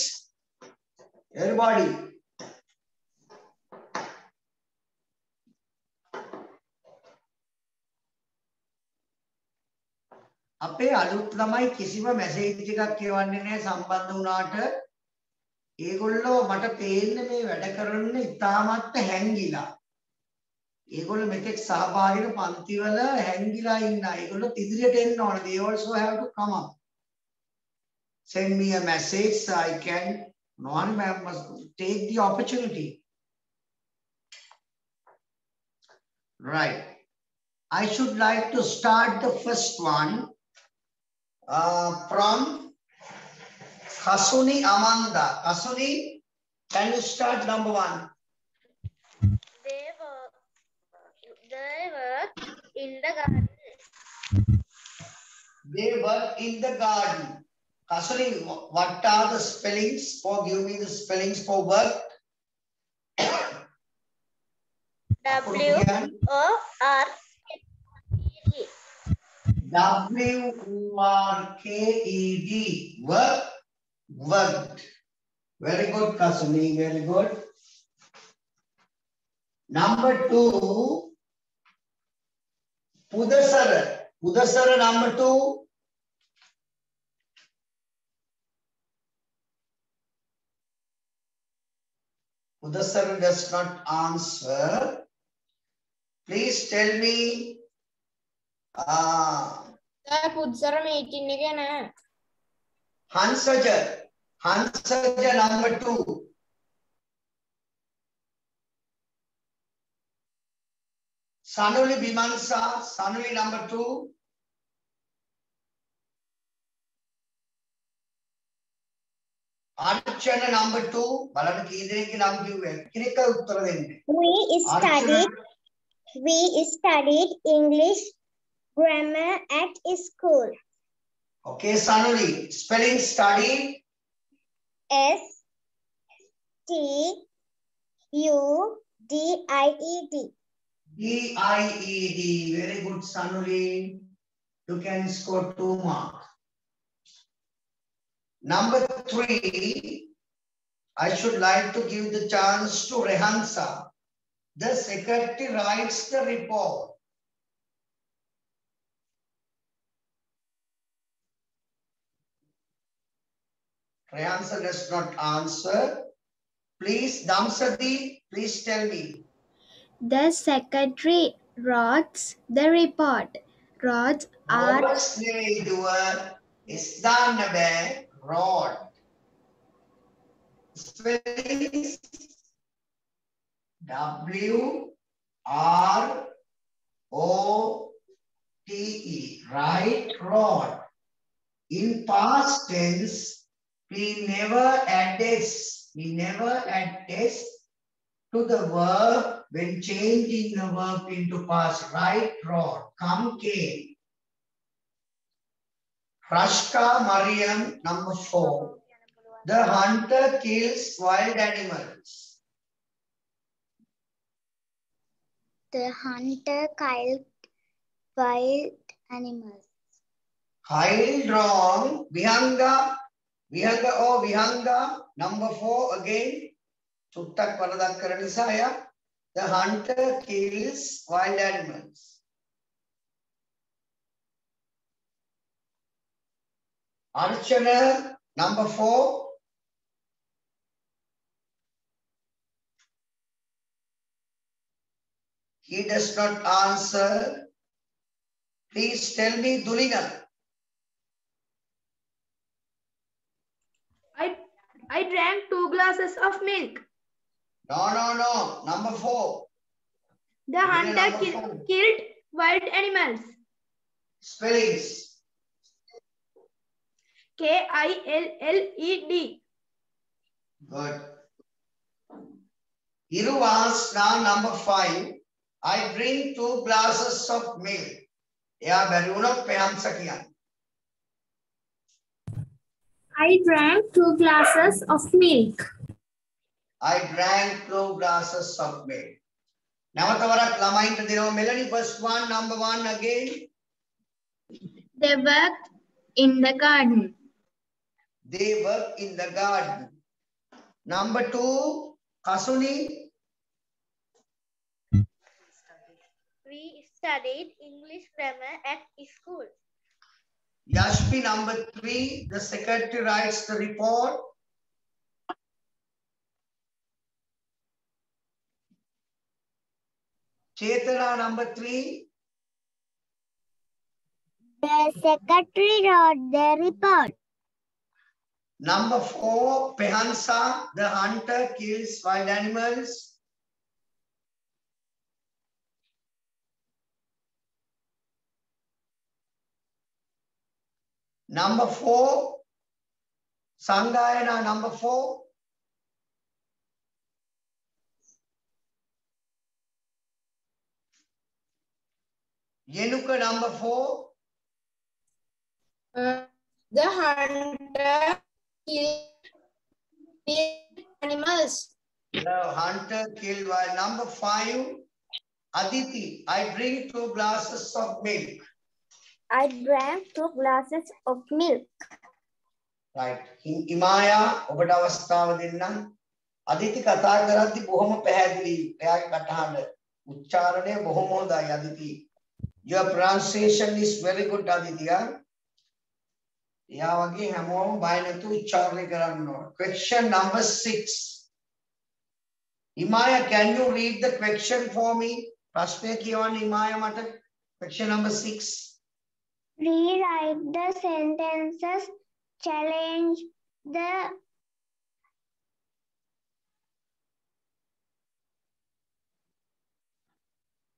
Everybody. අපේ අලුත් ළමයි කිසිම message එකක් කියවන්නේ නැහැ සම්බන්ධ වුණාට ඒගොල්ලෝ මට පේන්නේ මේ වැඩ කරන්න ඉතාමත් හැංගිලා. ඒගොල්ලෝ මෙතෙක් සහභාගී වෙන පන්තිවල හැංගිලා ඉන්න. ඒගොල්ලෝ ඉදිරියට එන්න ඕන. They also have to come up. Send me a message so I can no one must take the opportunity. Right. I should like to start the first one uh, from Kasuni Amanda. Kasuni, can you start number one? They were, they were in the garden. They work in the garden. Kasuni, what are the spellings for? Give me the spellings for work. W O R. W R K E D. Work. Worked. Very good, Kasumi. Very good. Number two. Pudasara. Pudasara number two. Pudasara does not answer. Please tell me. Uh, sir පුද්සර meeting එක නෑ. Hansaja. Hansaja number two. Sanuli Bimansa, Sanuli number two. Archana number two. බලන්න කී දෙනෙක්ගේ නම් කිව්වේ. කෙනෙක් උත්තර දෙන්නේ. We Archana, studied we studied English grammar at school. Okay, Sanuli. Spelling study. S T U D I E D. D-I-E-D. Very good, Sanuli. You can score two marks. Number three, I should like to give the chance to Rehansa. The secretary writes the report. Rehansa does not answer. Please, Damsati, please tell me. The secretary writes the report. Rods are... Oversneiduv isthanabe rod. Space W R O T E. Right rod. In past tense, we never add s. We never add s to the verb when changing the verb into past. Right? Rod. Come came. Rashka Mariam, number four. The hunter kills wild animals. The hunter killed wild animals. Kyle wrong. Vihanga. Vihanga or Vihanga. Number four again. චුට්ටක් වරදක් කරන නිසා එයා the hunter kills wild animals. Archana number four. He does not answer. Please tell me, Dulina. I drank two glasses of milk. No, no, no. Number four. The hunter ki four. killed wild animals. Spellings. K-I-L-L-E-D. Good. Hiru asks now number five. I drink two glasses of milk. Yeah, very बैरूनों पे हम सकिया I drank two glasses of milk. I drank two glasses of milk. Namatavarak Lamain Tadiro Melanie, first one, number one again. They worked in the garden. They work in the garden. Number two, Kasuni. We studied English grammar at school. Yashmi number three, the secretary writes the report. Chetana number three, The secretary wrote the report. number four, Pehansa, the hunter kills wild animals. Number four, Sangayana number four. Yenuka number four. Uh, the hunter killed animals. The hunter killed wild. Number five, Aditi, I bring two glasses of milk. I drank two glasses of milk. right. Hi- හිමායා ඔබට අවස්ථාව දෙන්නම්. අදිති කතා කරද්දි බොහොම පැහැදිලි. එයාගේ කටහඬ උච්චාරණය බොහොම හොඳයි අදිති. Your pronunciation is very good අදිති ආ. එයා වගේ හැමෝම බය නැතුව උච්චාරණය කරන්න ඕන. Question number 6 හිමායා can you read the question for me? ප්‍රශ්නය කියවන්න හිමායා මට. Question number 6 Rewrite the sentences, challenge the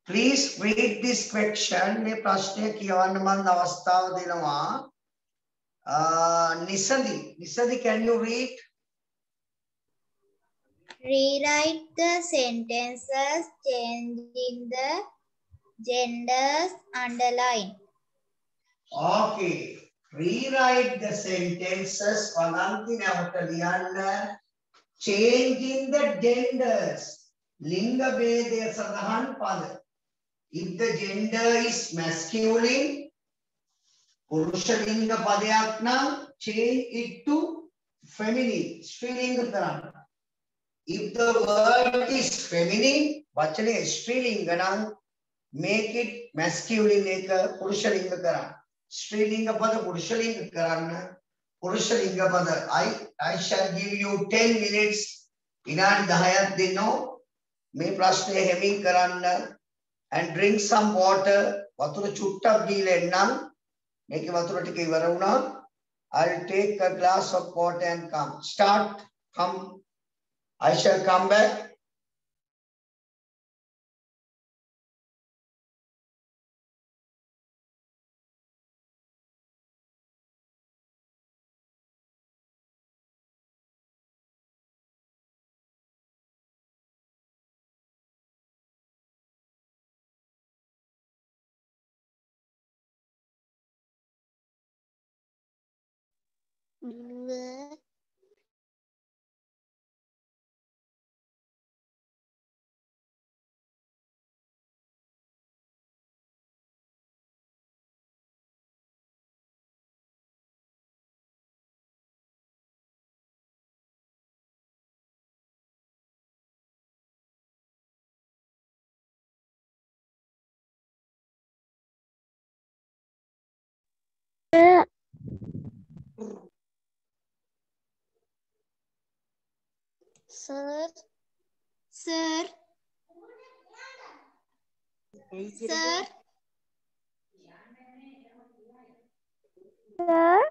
Please read this question. මේ ප්‍රශ්නය කියවන්න මම අවස්ථාව දෙනවා. Uh, Nisadi, Nisadi, can you read? Rewrite the sentences changing the genders underline. Okay. Rewrite the sentences. වලන්ති නැවත ලියන්න. Changing the genders. ලිංග භේදය සඳහන් පද. If the gender is masculine, පුරුෂ ලිංග පදයක් නම් change it to feminine. ස්ත්‍රීලිංග කරන්න. If the word is feminine, වචනේ ස්ත්‍රීලිංග නම් make it masculine එක පුරුෂ ලිංග කරන්න. ස්ත්‍රීලිංග පද පුරුෂ ලිංග කරන්න. පුරුෂ ලිංග පද I I shall give you 10 minutes. විනාඩි 10ක් දෙන්නෝ. මේ ප්‍රශ්නය හැමින් කරන්න. And drink some water. වතුර චුට්ටක් දීලා එන්නම්. මේකේ වතුර ටික ඉවර වුණා I'll take a glass of water and come. Start come. I shall come back. 嗯。Sir. Sir. Sir. Sir.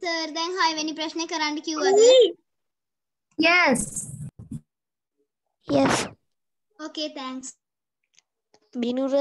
Sir, දැන් 6 වෙනි ප්‍රශ්නේ කරන්න කිව්වද? Yes. Yes. Okay, thanks. Binura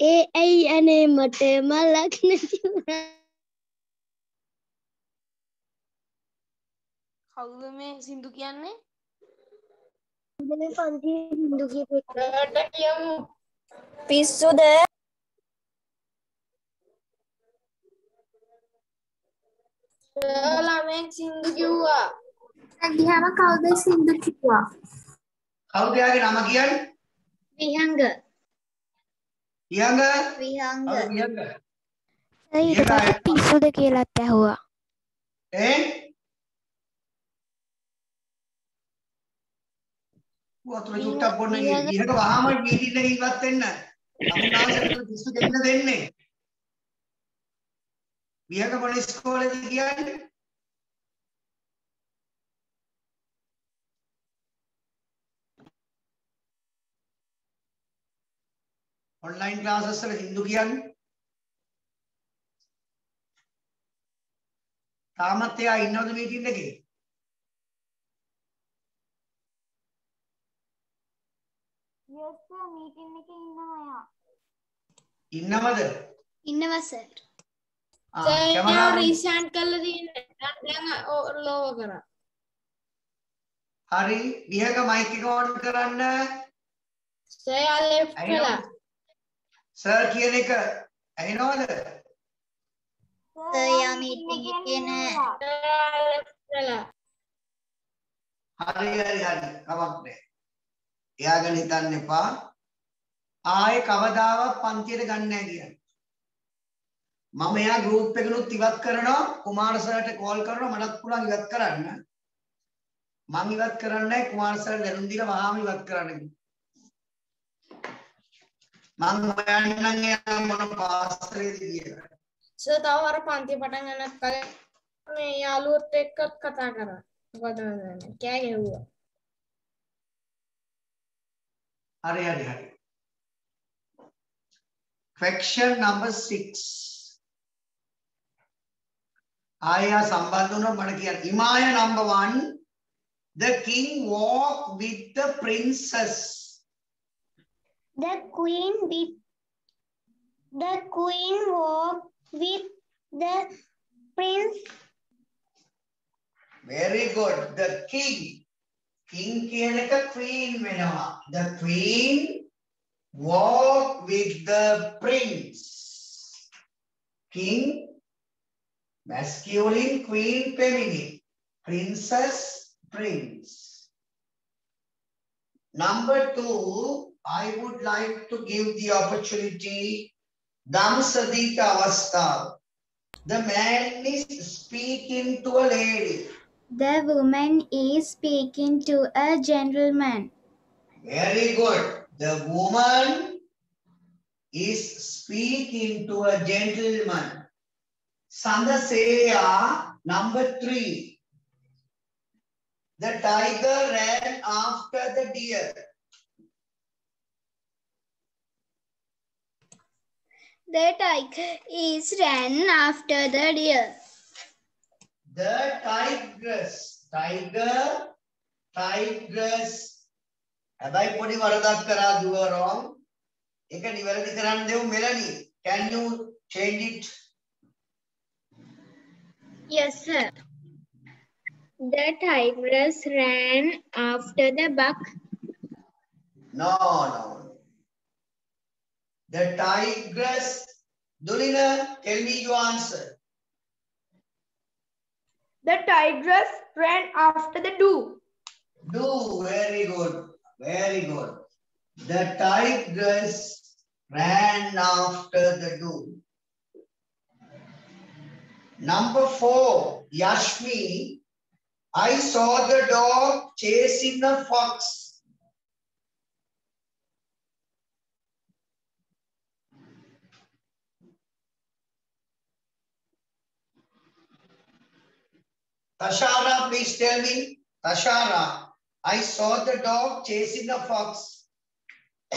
ඒ ඇයි අනේ මට මලක් නැති. කවුද මේ සින්දු කියන්නේ? මේ පන්ති හින්දු කියපු රට කියමු. පිස්සුද? ළමෙක් සින්දු කිව්වා. ගියාම කවුද සින්දු කිව්වා? කවුද එයාගේ නම කියන්නේ? විහංග. විහංග? විහංග. ඊට පස්සේ පිස්සුද කියලාත් ඇහුවා. ඒ? වතුර චුට්ටක් බොන්න විහංග වහාම එකේ ඉවත් වෙන්න. අමුනාසෙට පිස්සු දෙන්න දෙන්නේ. විහංග මොන ඉස්කෝලේද කියන්නේ? ඔන්ලයින් ක්ලාසස් වල හින්දු කියන්නේ තාමත් එයා ඉන්නවද මීටින් එකේ? yes sir meeting එකේ ඉන්නවා යා ඉන්නවද? ඉන්නවා සර්. ආ සර් රීසෙන්ඩ් කරලා තියෙන්නේ. දැන් ලෝව කරා. හරි විහක මයික් එක ඔන් කරන්න. සර් ආ ලෙෆ්ට් කළා. සර් කියන එක ඇහෙනවද? සර් යා මීටින් එකේ නෑ. සර්. හරි හරි හරි කමක් නෑ. එයා ගැන හිතන්න එපා. ආයේ කවදාවත් පන්තියට ගන්න නෑ කියන්නේ. මම එයා ගෲප් එකනුත් ඉවත් කරනවා කුමාර සර්ට කෝල් කරනවා මටත් පුළුවන් ඉවත් කරන්න. මම ඉවත් කරන්නේ කුමාර සර්ට දැනුම් දීලා වහාම ඉවත් කරන්න මම හොයන්නම් එයා මොන පාස්තරේද කියලා. සර් තව අර පන්ති පටන් ගන්නත් කලින් මේ යාළුවොත් එක්ක කතා කරා. මොකද කෑ ගැහුවා. හරි හරි හරි. question number 6 ආයා සම්බන්ධ වුණා මට කියන්න. ඉමාය number 1 the king walk with the princess. The queen with the queen walked with the prince. very good the king king කියන එක queen වෙනවා. the queen walk with the prince. king masculine queen feminine princess prince number 2 i would like to give the opportunity damsadita avastha the man is speaking to a lady The woman is speaking to a gentleman. very good the woman is speaking to a gentleman Sandaseya, number three. The tiger ran after the deer. The tiger is ran after the deer. The tigress. Tiger, tigress. Have I put you Kara? You were wrong. You can Melanie. Can you change it? Yes, sir. The tigress ran after the buck. No, no, the tigress. Dulina, tell me your answer. The tigress ran after the dew. Do very good, very good. The tigress ran after the dew. Number four, Yashmi. I saw the dog chasing the fox. Tashara, please tell me. Tashara, I saw the dog chasing a fox.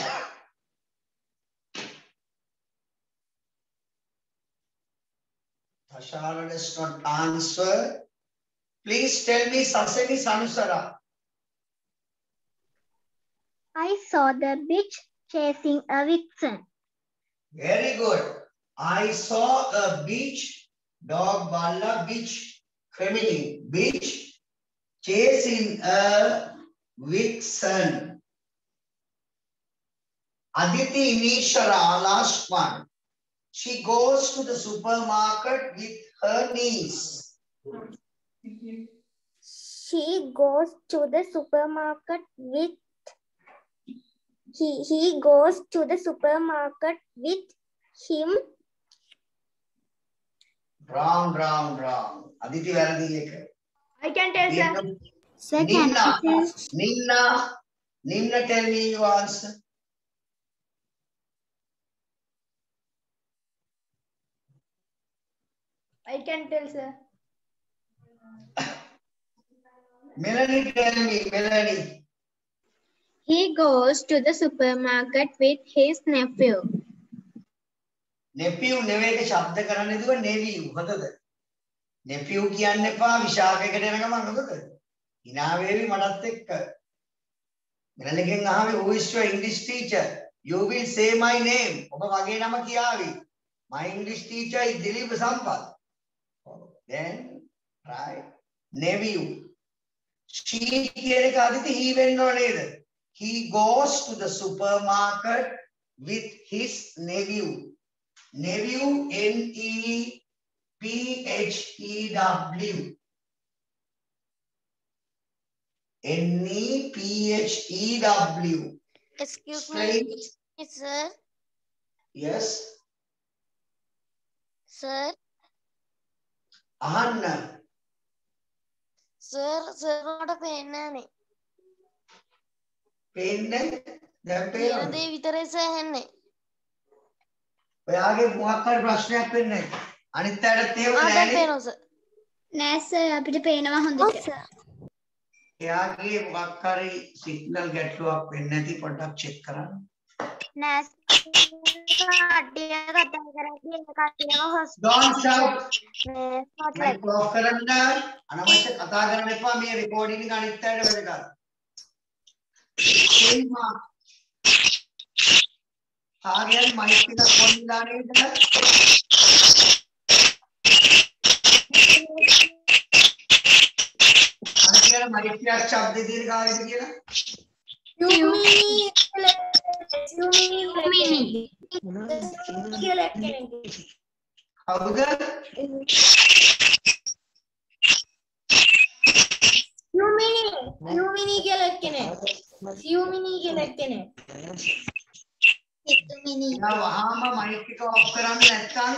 Tashara does not answer. Please tell me Sasani Sanusara. I saw the bitch chasing a vixen. Very good. I saw a beach, dog balla beach, family beach, chasing a vixen. Aditi Nishara, last one. She goes to the supermarket with her niece. She goes to the supermarket with he, he goes to the supermarket with him. Wrong, wrong, wrong. Aditi Varadi Lekar. I can tell, sir. Second, Nimna, can Nimna, tell me your answer. I can tell, sir. Melanie, tell me, Melanie. He goes to the supermarket with his nephew. Nephew නෙවෙයි ශබ්ද කරන්න දුව nephew හොඳද? nephew කියන්න එපා විශාඛයකට යන ගමන් හොඳද? hina වේවි මටත් එක්ක. මෙලණකින් අහවේ who is your English teacher? You will say my name. ඔබ මගේ නම කියාවි. My English teacher is Dilip Sampath. Then right nephew. She කියන එක අදිති he වෙන්නව නේද? He goes to the supermarket with his nephew. Nephew, N E P H E W. N E P H E W. Excuse Spelling. me, sir. Yes. Sir. Anna. Sir, sir, what a pen. Pen? The pen. ඔයාගේ මොකක් හරි ප්‍රශ්නයක් වෙන්නේ නැහැ. අනිත් එහෙම ආ දැන් නෑනේ. පේනවා sir. නෑ සර් අපිට පේනවා හොඳට. එයාගේ මොකක් හරි සිග්නල් ගැටලුවක් වෙන්නේ නැති පොඩ්ඩක් චෙක් කරන්න. නෑ කට්ටිය කතා කරද්දී ඒ කට්ටියව Don't shout. මේ ඔෆ් කරන්න අනවශ්‍ය කතා කරන්න එපා මේ රෙකෝඩින් එක අනිත් අයට වැදගත්. आ गया माइक के साथ कौन मिला रहे इधर माइक के साथ शब्द दीर्घ आ रही है उधर यूमिनी यूमिनी के लक्षण है यूमिनी के लक्षण है එක්කෙනෙක්. එයා වහාම මයික් එක ඔෆ් කරන්න නැත්නම්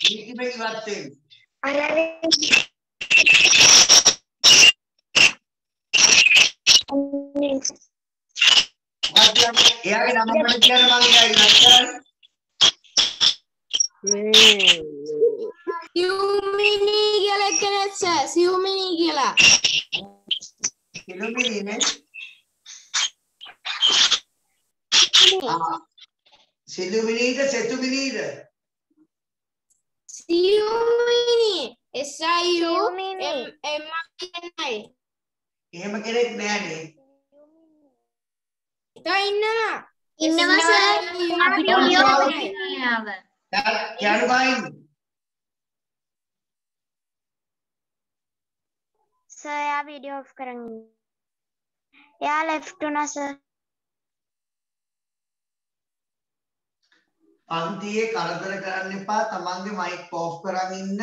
ඊටිමේ ඉවත් වෙන්නේ. මොකක්ද කියන්නේ? එයාගේ නම මට කියන්න මම එයාගේ ඉවත් කරන්නේ. Yumini කියලා එක්කෙනෙක් සර්. Yumini කියලා. සිළුමිණිනේ. ආ. සිළුමිණීද සෙතුමිණීද? Yumini. S I U M Yumini. M I N I. එහෙම කෙනෙක් නෑනේ. ඉතා ඉන්නවා. ඉන්නවා සර්. අපිට කියන්න බයින්. සර් යා වීඩියෝ ඔෆ් කරන් ඉන්න. එයා ලෙෆ්ට් වුණා සර්. පන්තියේ කරදර කරන්න එපා. තමන්ගේ මයික් ඔෆ් කරන් ඉන්න.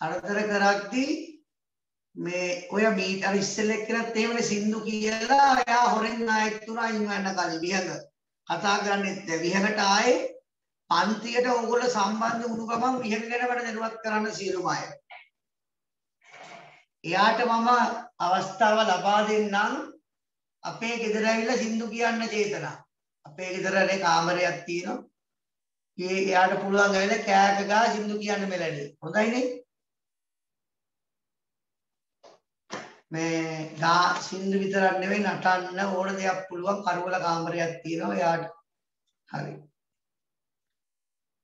කරදර කරද්දී මේ ඔය මීට අර ඉස්සෙල්ලා එක්කනත් එහෙමනේ සින්දු කියලා එයා හොරෙන් ආයෙත් තුනා අයින් වෙන්න කලින් විහඟ කතා කරන්නෙත් නැහැ. විහඟට ආයේ පන්තියට ඕගොල්ලෝ සම්බන්ධ වුණු ගමන් විහඟ ගැන මට දැනුවත් කරන්න සියලුම අය. එයාට මම අවස්ථාව ලබා දෙන්නම් අපේ ගෙදර ඇවිල්ලා සින්දු කියන්න චේතනා. අපේ ගෙදරනේ කාමරයක් තියෙනවා. ඒ එයාට පුළුවන් ඇවිල්ලා කෑක ගා සින්දු කියන්න මෙලදී. හොඳයිනේ? මේ ගා සින්දු විතරක් නෙවෙයි නටන්න ඕන දෙයක් පුළුවන් කරවල කාමරයක් තියෙනවා එයාට. හරි.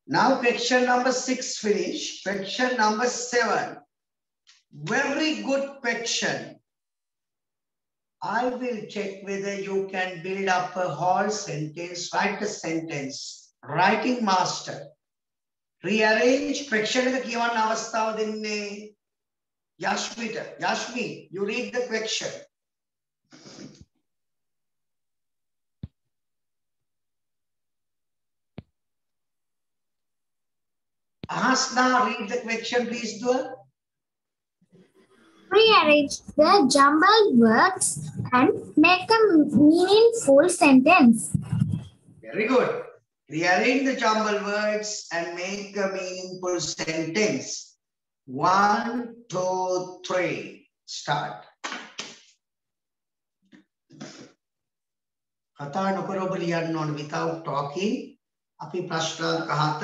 Now question number 6 finish. Question number 7. Very good question. I will check whether you can build up a whole sentence, write a sentence writing master rearrange question එක කියවන්න අවස්ථාව දෙන්නේ යශ්මිට Yashmi you read the question Ahasna read the question please Dua Rearrange the jumbled words and make a meaningful sentence. Very good. Rearrange the jumbled words and make a meaningful sentence. One, two, three. Start. කතා නොකර ඔබ ලියන්න ඕන without talking. අපි ප්‍රශ්නාංක හත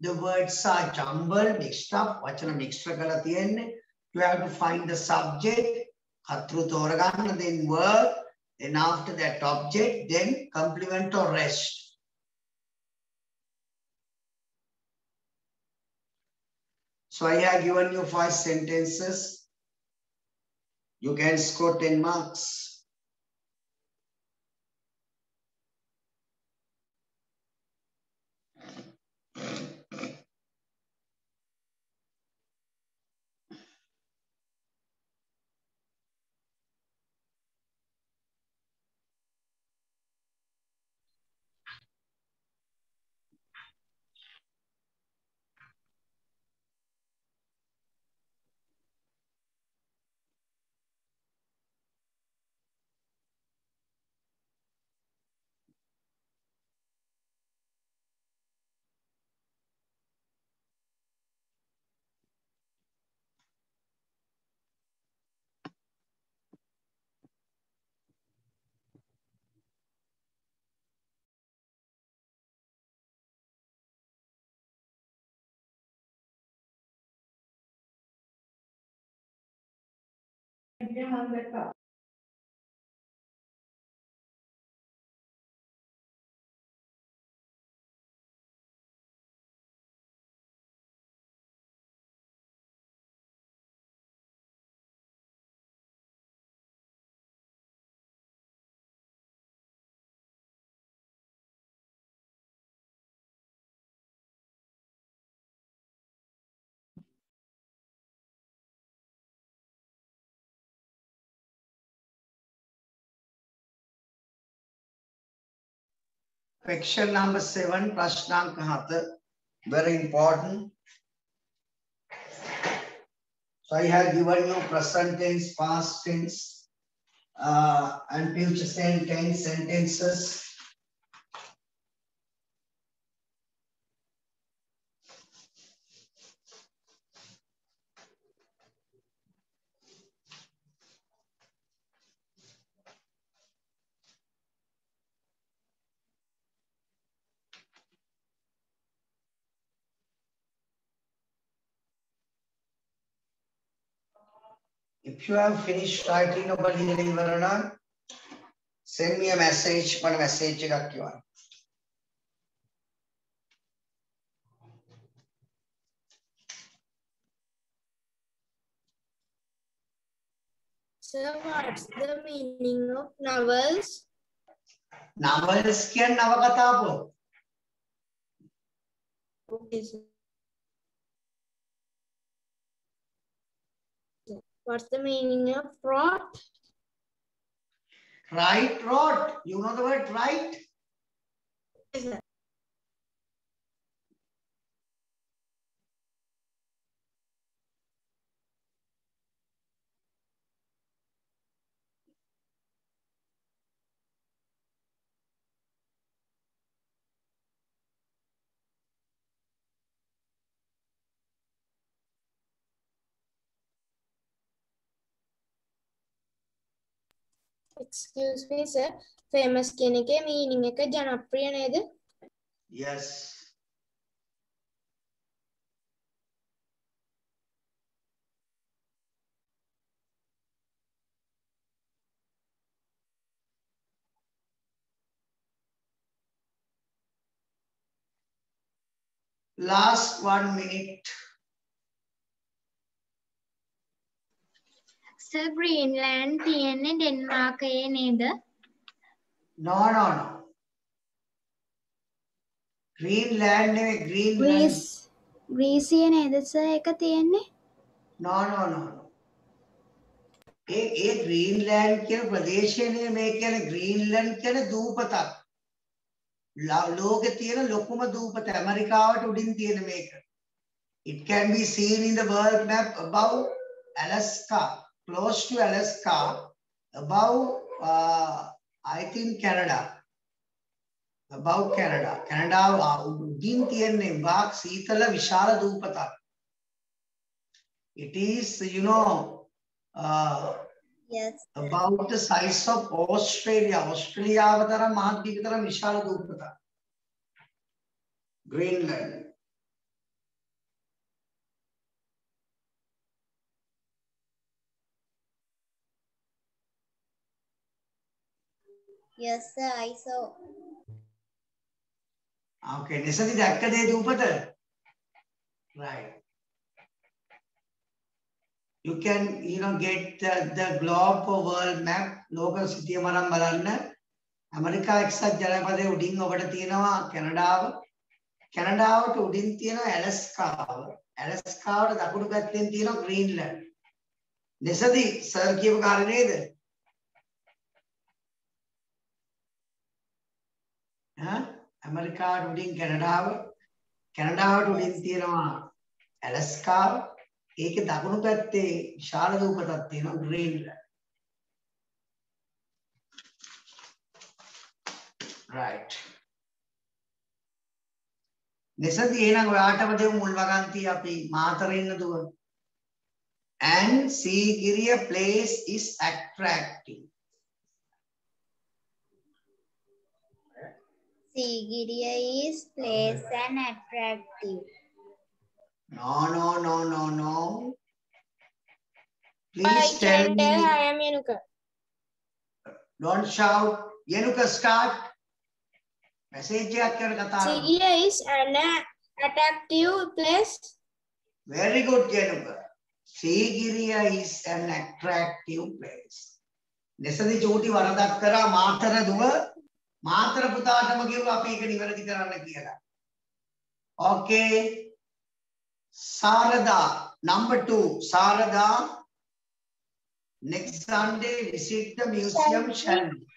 the words are jumbled mixed up වචන mixture කරලා තියෙන්නේ. You have to find the subject, කතෘ තෝරගන්න then verb, then after that object, then complement or rest. So I have given you five sentences. You can score 10 marks. Bien régulièrement Question number seven, Prashnank Hata, very important. So I have given you present tense, past tense, uh, and future tense sentences. If you have finished writing about ලියලා ඉවර නම් send me a message මට message එකක් කියවන්න. Sir, what's the meaning of novels? novels කියන්නේ නවකතා පොත්. Okay, sir. What's the meaning of rot? Right rot. You know the word right? Yes, sir. Excuse me, sir. Famous කියන එකේ meaning එක ජනප්‍රිය නේද? Yes. Last one minute. Sir Greenland තියෙන්නේ ඩෙන්මාර්කයේ නේද? No, no, no. Greenland නෙවෙයි Greenland. Greece ග්‍රීසිය නේද සර් එක තියෙන්නේ? No no no. ඒ ඒ ග්‍රීන්ලෑන්ඩ් කියන ප්‍රදේශයේ මේ කියන්නේ ග්‍රීන්ලන්ඩ් කියන දූපතක්. ලෝකේ තියෙන ලොකුම දූපත ඇමරිකාවට උඩින් තියෙන මේක. It can be seen in the world map above Alaska, close to Alaska, above uh, I think Canada. Above Canada. Canada උඩින් තියෙන වාක් සීතල විශාල දූපතක්. It is, you know, uh, Yes. about the size of Australia. Australia තරම් මහත්දීප තරම් විශාල දූපතක්. Greenland. Yes, sir, I saw. Ah, okay, නිසති දැක්කද ඒ දූපත? Right. You can, you know, get the, the globe or world map ලෝක සිතිය මරම් බලන්න. America එක්සත් ජනපදයේ උඩින් ඔබට තියෙනවා කැනඩාව. කැනඩාවට උඩින් තියෙනවා ඇලස්කාව. ඇලස්කාවට දකුණු පැත්තෙන් තියෙනවා ග්‍රීන්ලන්ඩ්. නිසති සර් කියපු කාරණේ නේද? ඈ ඇමරිකාවට උඩින් කැනඩාව කැනඩාවට උඩින් තියෙනවා ඇලස්කාව ඒකේ දකුණු පැත්තේ විශාල දූපතක් තියෙනවා ග්‍රීන්ලන්ඩ් right. නිසති එහෙනම් ඔයාටම දෙමු මුල් වගන්තිය අපි මාතර ඉන්න දුව and Sigiriya place is attractive. Sigiriya is place and attractive. No, no, no, no, no. Please tell me. I am Yenuka. Don't shout. Yenuka, start. Message. Sigiriya is an attractive place. Very good, Yenuka. Sigiriya is an attractive place. ನೆಸದಿ ಚೋಟಿ ವರದಕ್ಕರ ಮಾತನ ದುವ මාතර පුතාටම කිව්වා අපි ඒක නිවැරදි කරන්න කියලා. Okay. Sarada, number two. Sarada, next Sunday visit the museum, shall we?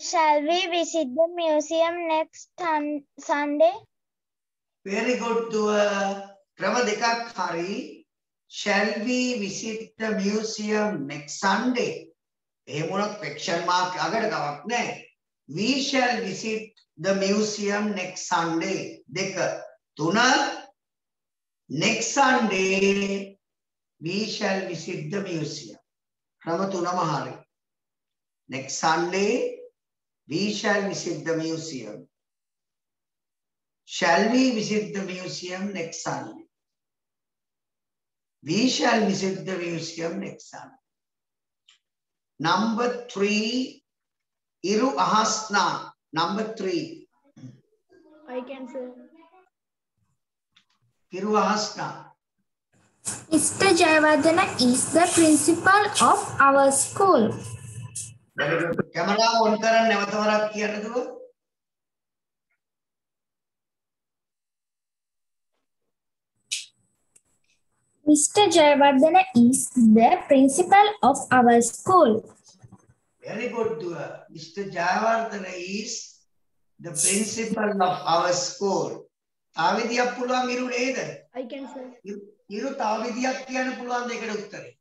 Shall we visit the museum next sun- Sunday? Very good to uh, ක්‍රම දෙකක් හරි. Shall we visit the museum next Sunday? එහෙම වුණොත් question mark අගට කමක් නැහැ. We shall visit the museum next Sunday. දෙක. තුන next Sunday we shall visit the museum. ක්‍රම තුනම හරි. Next Sunday we shall visit the museum. Shall we visit the museum next Sunday? We shall visit the museum next Sunday. Number three, Iru Ahasna. Number three, I can say. Iru Ahasna. Mr. Jayavardhana is the principal of our school. Camera on කරන්න නැවත වරක් කියන්න Mr. Jayavardhana is the principal of our school. Very good, Dua. Mr. Jayavardhana is the principal of our school. I can say. You tavidya kyan pulang dekhe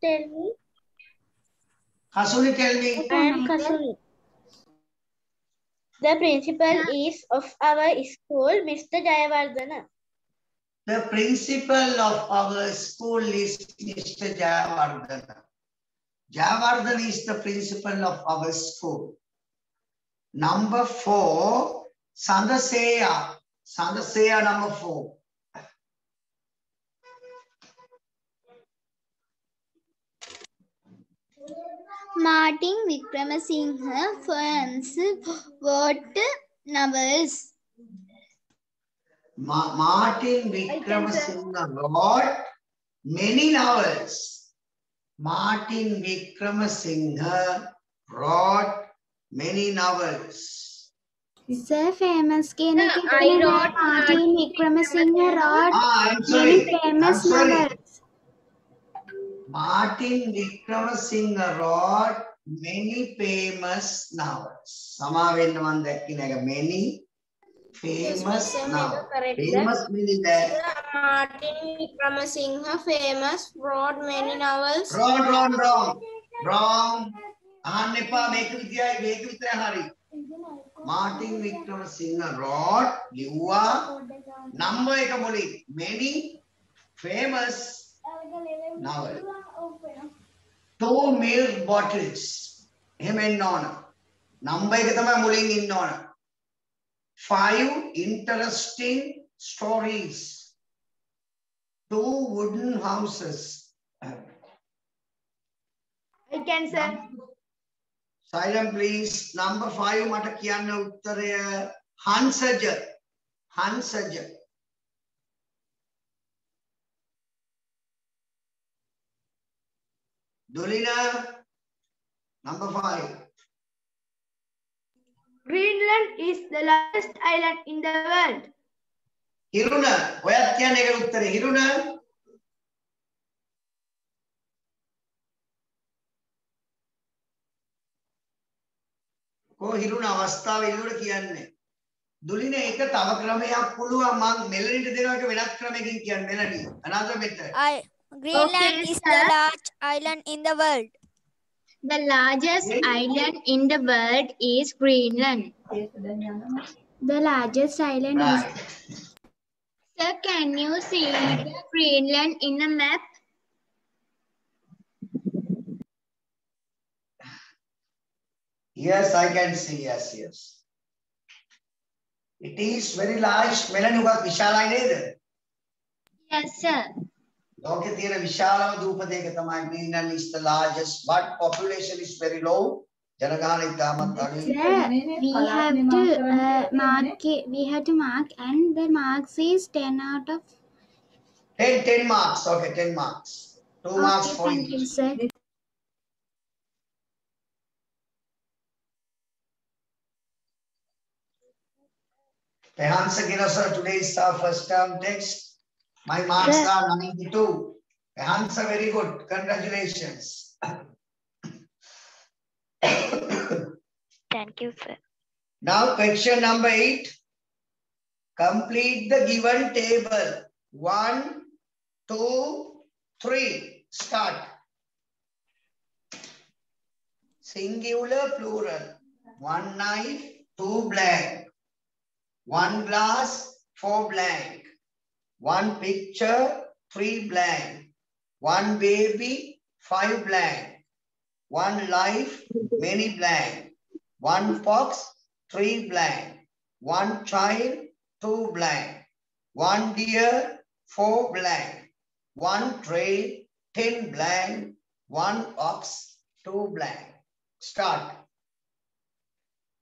Tell me. Kasuni tell me. I am Kasuni. The principal is of our school, Mr. Jayavardhana. The principal of our school is Mr. Jayavardhana. Jayavardhana is the principal of our school. Number four, Sandaseya. Sandaseya number four. Martin Wickramasinghe Ferns what novels. Ma Martin Wickramasinghe wrote many novels. Martin Wickramasinghe wrote many novels. Sir, famous. Can no, I wrote Martin Wickramasinghe wrote ah, many famous novels. Martin Vikramasinghe wrote many famous novels. සමා වෙන්න මම දැක්කේ නේද many famous novels. Famous meaning that Martin Vikramasinghe famous wrote many novels. wrong wrong wrong wrong අහන්න එපා මේක විදියයි මේක විතරයි හරි. Martin Vikramasinghe wrote ලිව්වා number එක මුලින් many famous novel. Two milk bottles එහෙම එන්න ඕන. number එක තමයි මුලින් ඉන්න ඕන. five interesting stories. Two wooden houses. I can say Silent please. Number five මට කියන්න උත්තරය හංසජ. හංසජ. දුලින number five. Greenland is the largest island in the world. හිරුණ ඔයත් කියන්න ඒකට උත්තරේ. හිරුණ කො හිරුණ අවස්ථාව එල්ලුවට කියන්නේ? දුලින ඒක තව ක්‍රමයක් පුළුවන්. මං මෙලනිට දෙනවා එක වෙනත් ක්‍රමයකින් කියන්න. මෙලනි another method I, Greenland okay, is sir. the large island in the world. The largest island in the world is Greenland. The largest island is... Sir, can you see Greenland in the map? Yes, I can see. Yes, yes. It is very large. Melan, you got Vishal, I Yes, sir. ලෝකේ තියෙන විශාලම දූපතේක තමයි Greenland is the largest but population is very low ජනගහන ඉතාමත් අඩුයි Sir, we have to uh, mark it. We have to mark, and the marks is ten out of. 10 10 marks okay 10 marks 2 marks Okay, for thank you, each sir. Pehansa Girasa, today is our first term text. My marks Sir. are 92. Pehansa, very good. Congratulations. Thank you, sir. Now, question number eight. Complete the given table. One, two, three. Start. Singular, plural. One knife, two blank. One glass, four blank. One picture, three blank. One baby, five blank. One life, many blank. One fox, three blank. One child, two blank. One deer, four blank. One train, ten blank. One ox, two blank. Start.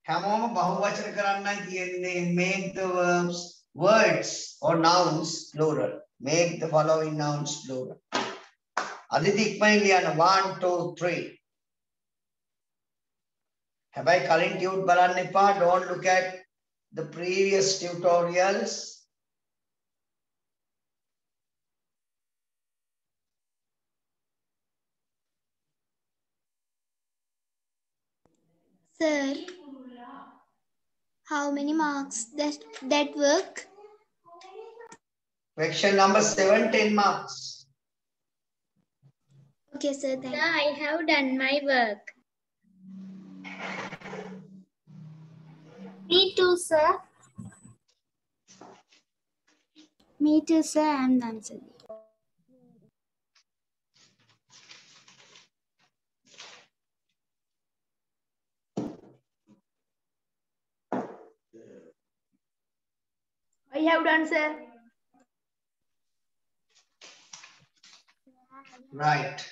හැමෝම බහුවචන කරන්නයි තියෙන්නේ make the verbs words or nouns plural. Make the following nouns plural. Aditi Ikmailiana, one, two, three. Have I current you Baranipa? Don't look at the previous tutorials. Sir, how many marks that that work? question number 7 10 marks Okay, sir. Thank Sir, I have done my work. Me too, sir. Me too, sir. I am done, sir. I have done, sir. right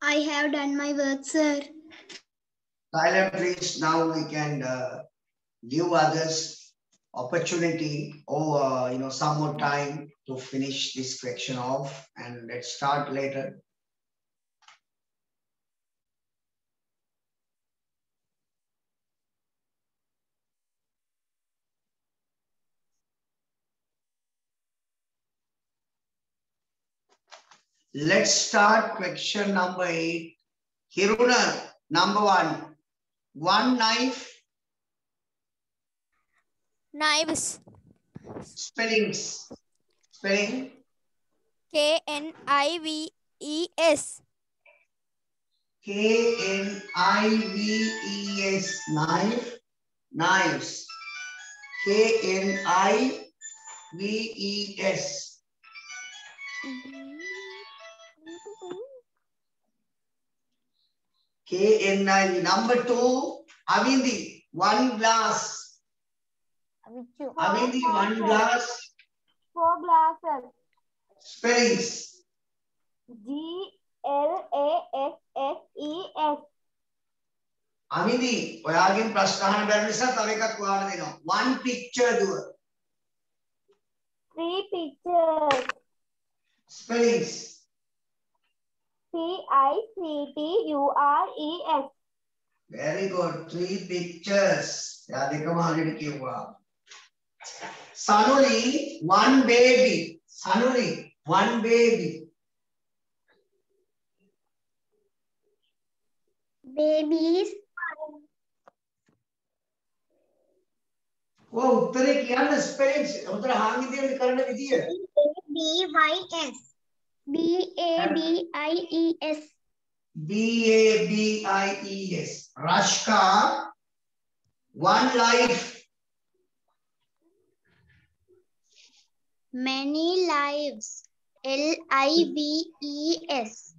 I have done my work, sir. silent please now we can uh, give others opportunity or uh, you know some more time to finish this question off and let's start later. Let's start question number eight. Hiruna, number one. One knife, Knives. spellings. Spelling. K N I V E S. K N I V E S. Knife. Knives. K N I V E S. K N I V. Number two, Avindi. One glass. Avindi, one glass. Four glasses. Spellings. G L A S S E S. අමිදි ඔයාගෙන් ප්‍රශ්න අහන්න බැරි නිසා තව එකක් ඔයාලට දෙනවා. one picture දුව. Three pictures. spellings. C I C T U R E S. Very good. Three pictures. Radhika already gave up. Sanuli, one baby. Sanuli, one baby. Babies. वो उत्तरे किया ना स्पेलिंग उत्तर हांगी दिया करने दीजिए B Y S B A B I E S. B A B I E S. Rashka one life. Many lives. L I V E S.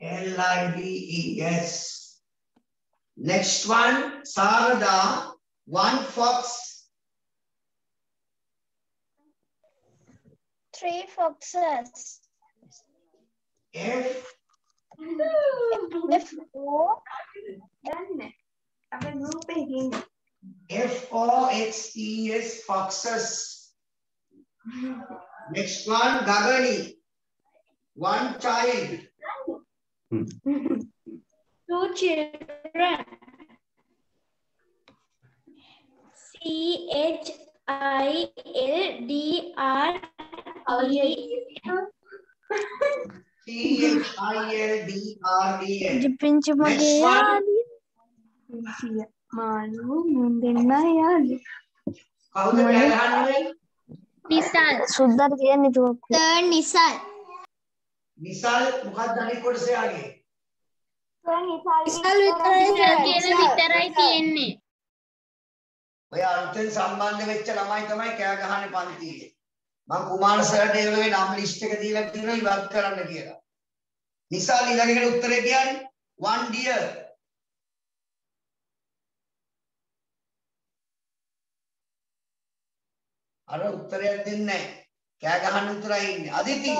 L I V E S. Next one, Sarada, one fox, Three foxes. F F O F O X E S foxes. Next one, Gagani, one child. Two children. C H I L D R E ජිප්‍රිංචි මගේ යාලි මාලු මුන් දෙන්න යාලි කවුද කලහන්නේ නිසල් සුද්දට කියන්නේ තුවක් third Nisal Nisal මොකක්ද අනිත් කොටස යාගේ නිසල් විතරයි තියෙන්නේ ඔය අලුතෙන් සම්බන්ධ වෙච්ච ළමයි තමයි කෑ ගහන්නේ පන්තියේ මම කුමාර සර්ට ඒගොල්ලෝගේ නම් ලිස්ට් එක දීලා තියෙනවා ඉවත් කරන්න කියලා. නිසා ඊළඟට උත්තරේ කියන්නේ one deer. අර උත්තරයක් දෙන්නේ නැහැ. කෑ ගහන්න විතරයි ඉන්නේ. අදිති.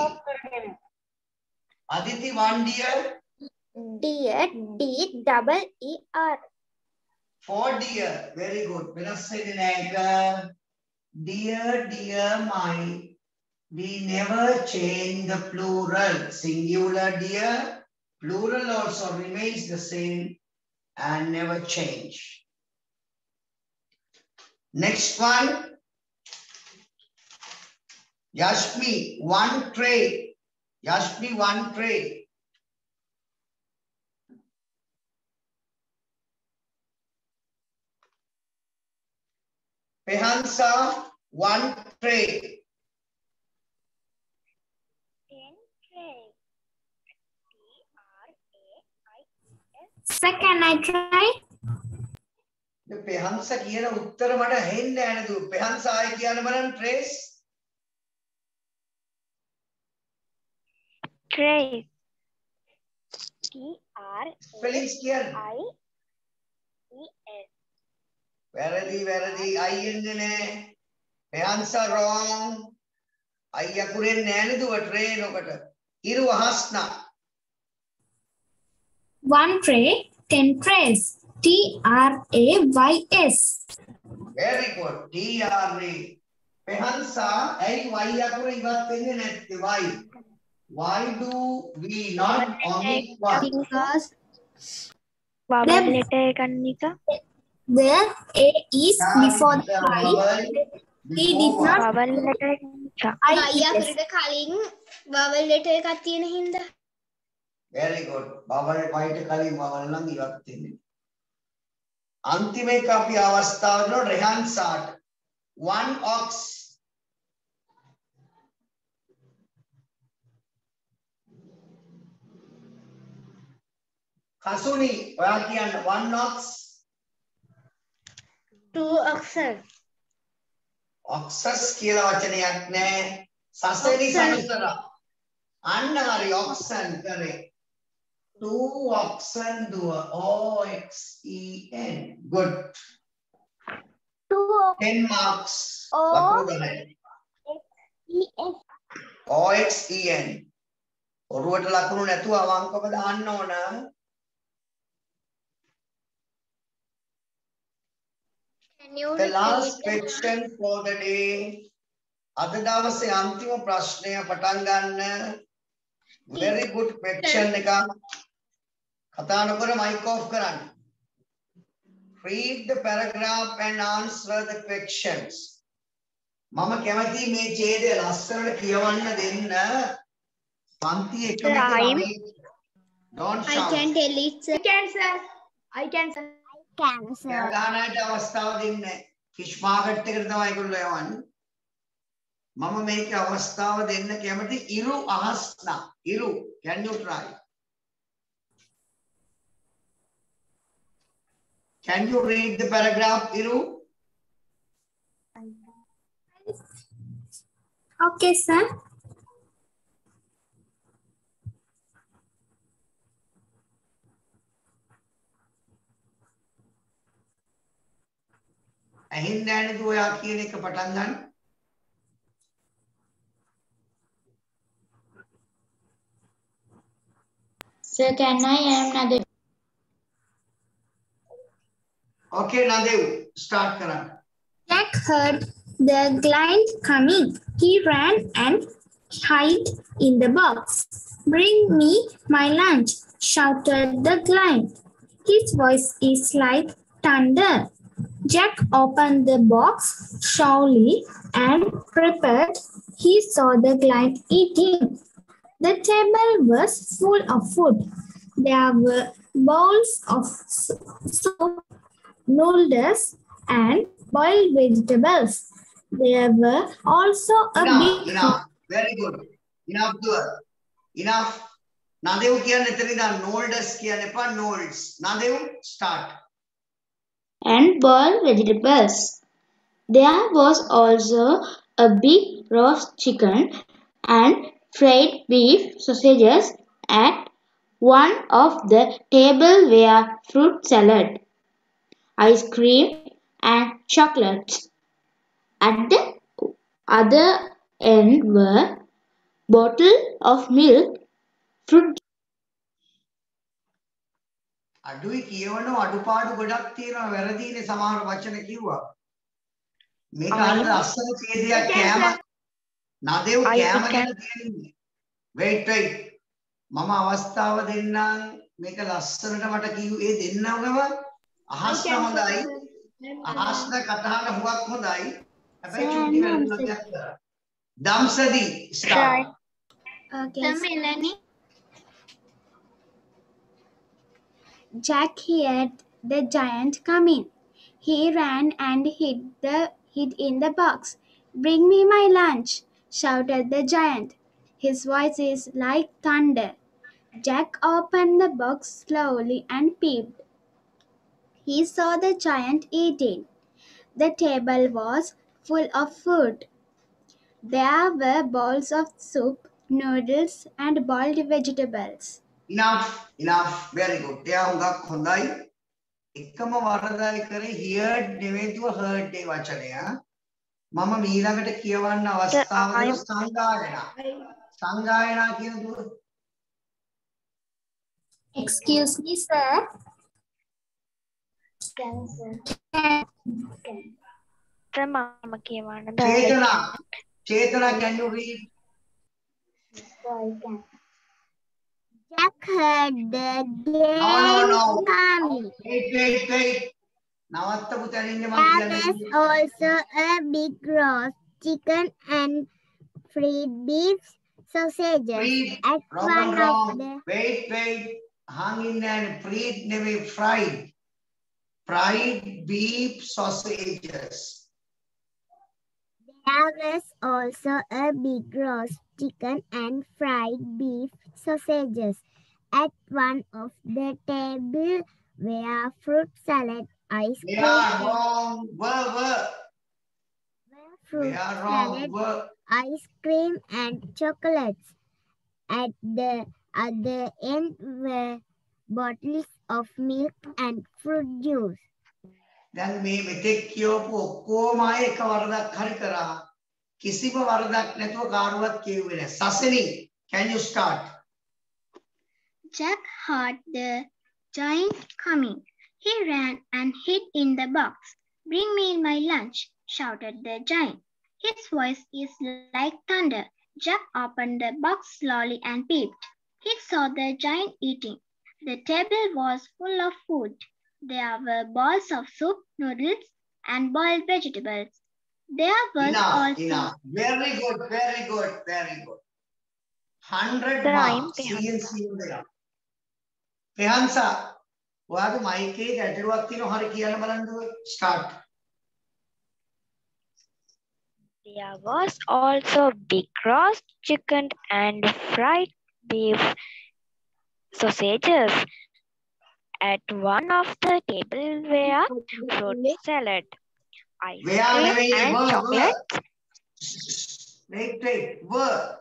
අදිති one deer Dear D double E R four deer. Very good. වෙනස් වෙන්නේ නැහැ එක. Dear, dear my, we never change the plural. Singular dear, plural also remains the same and never change. Next one. Yashmi, one tray. Yashmi, one tray. Pehansa, one tray. Second, I try. පෙහන්ස කියන උත්තර මට ඇහෙන්නේ නැහැ නේද? පෙහන්ස ආයි කියන්න බලන්න trace. Trace T R Spellings කියන්න. I E S වැරදි වැරදි I එන්නේ නැහැ. පෙහන්ස wrong. I නැහැ නේද tray නොකට. ඉරු අහස්නා. One tray, ten trays. T R A Y S. Very good. T R A. පෙහන්සා ඇයි y අකුර ඉවත් වෙන්නේ නැත්තේ why why do we not omit one Because vowel letter එක නිසා the A is before the I. He did not. vowel letter I අකුරට කලින් vowel letter එකක් තියෙන හින්දා. Very good. බවල් වයිට කලින් බවල් නම් ඉවත් වෙන්නේ. අන්තිම එක අපි අවස්ථාව දෙනවා රෙහන්සාට one ox. කසුනි ඔයා කියන්න one ox. Two oxen ඔක්සස් කියලා වචනයක් නෑ. සසනි සනසර අන්න හරි ඔක්සන් කරේ. two oxen දුව. O X E N. Good. Two 10 marks. O ලකුණු ගන්න E S. O X E N. ඔරුවට ලකුණු නැතුව අවංකව දාන්න ඕන Can you the last question for the day. අද දවසේ අන්තිම ප්‍රශ්නය පටන් ගන්න. Very good question එකක්. කතා නොකර mic off කරන්න. Read the paragraph and answer the questions. මම කැමති මේ ඡේදය ලස්සනට කියවන්න දෙන්න. පන්ති එකම එක don't I shout. can tell it sir. I can sir. I can sir. Can කෑ ගහනට අවස්ථාව දෙන්නේ නැහැ. ෆිෂ් මාකට් එකට තමයි ඒගොල්ලෝ යවන්නේ. මම මේකේ අවස්ථාව දෙන්න කැමති ඉරු අහස්නා. ඉරු can you try? Can you read the paragraph ඉරු? Okay, sir. ඇහින්නේ නැහැ නේද ඔයා කියන එක පටන් ගන්න. Sir, can I am Nadev? Okay නදෙව් start කරන්න. Jack heard the giant coming. He ran and hid in the box. Bring me my lunch, shouted the giant. His voice is like thunder. Jack opened the box slowly and prepared. He saw the client eating. The table was full of food. There were bowls of soup, noodles, and boiled vegetables. There were also a enough, big... Enough. Very good. Enough, to Enough. Nadev kiya ne tari noldas kiya ne nolds. Nadev, start and boiled vegetables. There was also a big roast chicken and fried beef sausages. At one of the table were fruit salad, ice cream, and chocolates. At the other end were bottle of milk, fruit අඩුයි කියවනවා අඩුපාඩු ගොඩක් තියෙනවා. වැරදීනේ සමහර වචන කිව්වා. මේක අන්න ලස්සන ඡේදයක් කෑම. නදෙව් කෑම ගැන තියෙන්නේ wait wait. මම අවස්ථාව දෙන්නම්. මේක ලස්සනට මට කිව්වේ දෙන්නවම අහස්න හොඳයි. අහස්න කතාන හුඟක් හොඳයි. හැබැයි චුටි වැරදුනක් කරා. දම්සදී start Okay. Sir, Jack heard the giant coming. He ran and hid the hid in the box. Bring me my lunch, shouted the giant. His voice is like thunder. Jack opened the box slowly and peeped. He saw the giant eating. The table was full of food. There were bowls of soup, noodles, and boiled vegetables. Enough enough. Very good. එයා හුඟක් හොඳයි. එකම වරදයි කරේ heard නෙවෙයි දුව heard ඒ වචනය. මම මීළඟට කියවන්න අවස්ථාව දෙන සංගායනා. සංගායනා කියන දුව. Excuse me, sir. මාස්ටර් මම කියවන්න Chetana. Chetana, can you read? Jack heard the game no, no, no. family. Wait, wait, wait. There was also a big roast chicken and fried beef sausages. Preet, at wrong, one wrong, of the... Wait, wait. Hang in and fried, never fried. Fried beef sausages. There was also a big roast chicken and fried beef sausages. At one of the table were fruit salad, ice They cream, are and wrong. Were, were. fruit They are wrong. salad, Were. ice cream, and chocolates. At the other end were bottles of milk and fruit juice. දැන් මේ මෙතෙක් කියවපු ඔක්කොම අය එක වරදක් හරි කරා. කිසිම වරදක් නැතුව කාරුවත් කියුවේ නැහැ. සසනි, can you start? Jack heard the giant coming. He ran and hid in the box. Bring me my lunch, shouted the giant. His voice is like thunder. Jack opened the box slowly and peeped. He saw the giant eating. The table was full of food. There were bowls of soup, noodles, and boiled vegetables. There was Enough, also enough. Very good, very good, very good. 100 Rhyme, marks. CNC උදේ. පෙහන්සා ඔයාගේ mic එකේ ගැටලුවක් තියෙනවා හරි කියන්න බලන්නකෝ. start. There was also big roast chicken and fried beef sausages. At one of the table were fruit salad, ice we are living and work, chocolate. Wait, wait, work.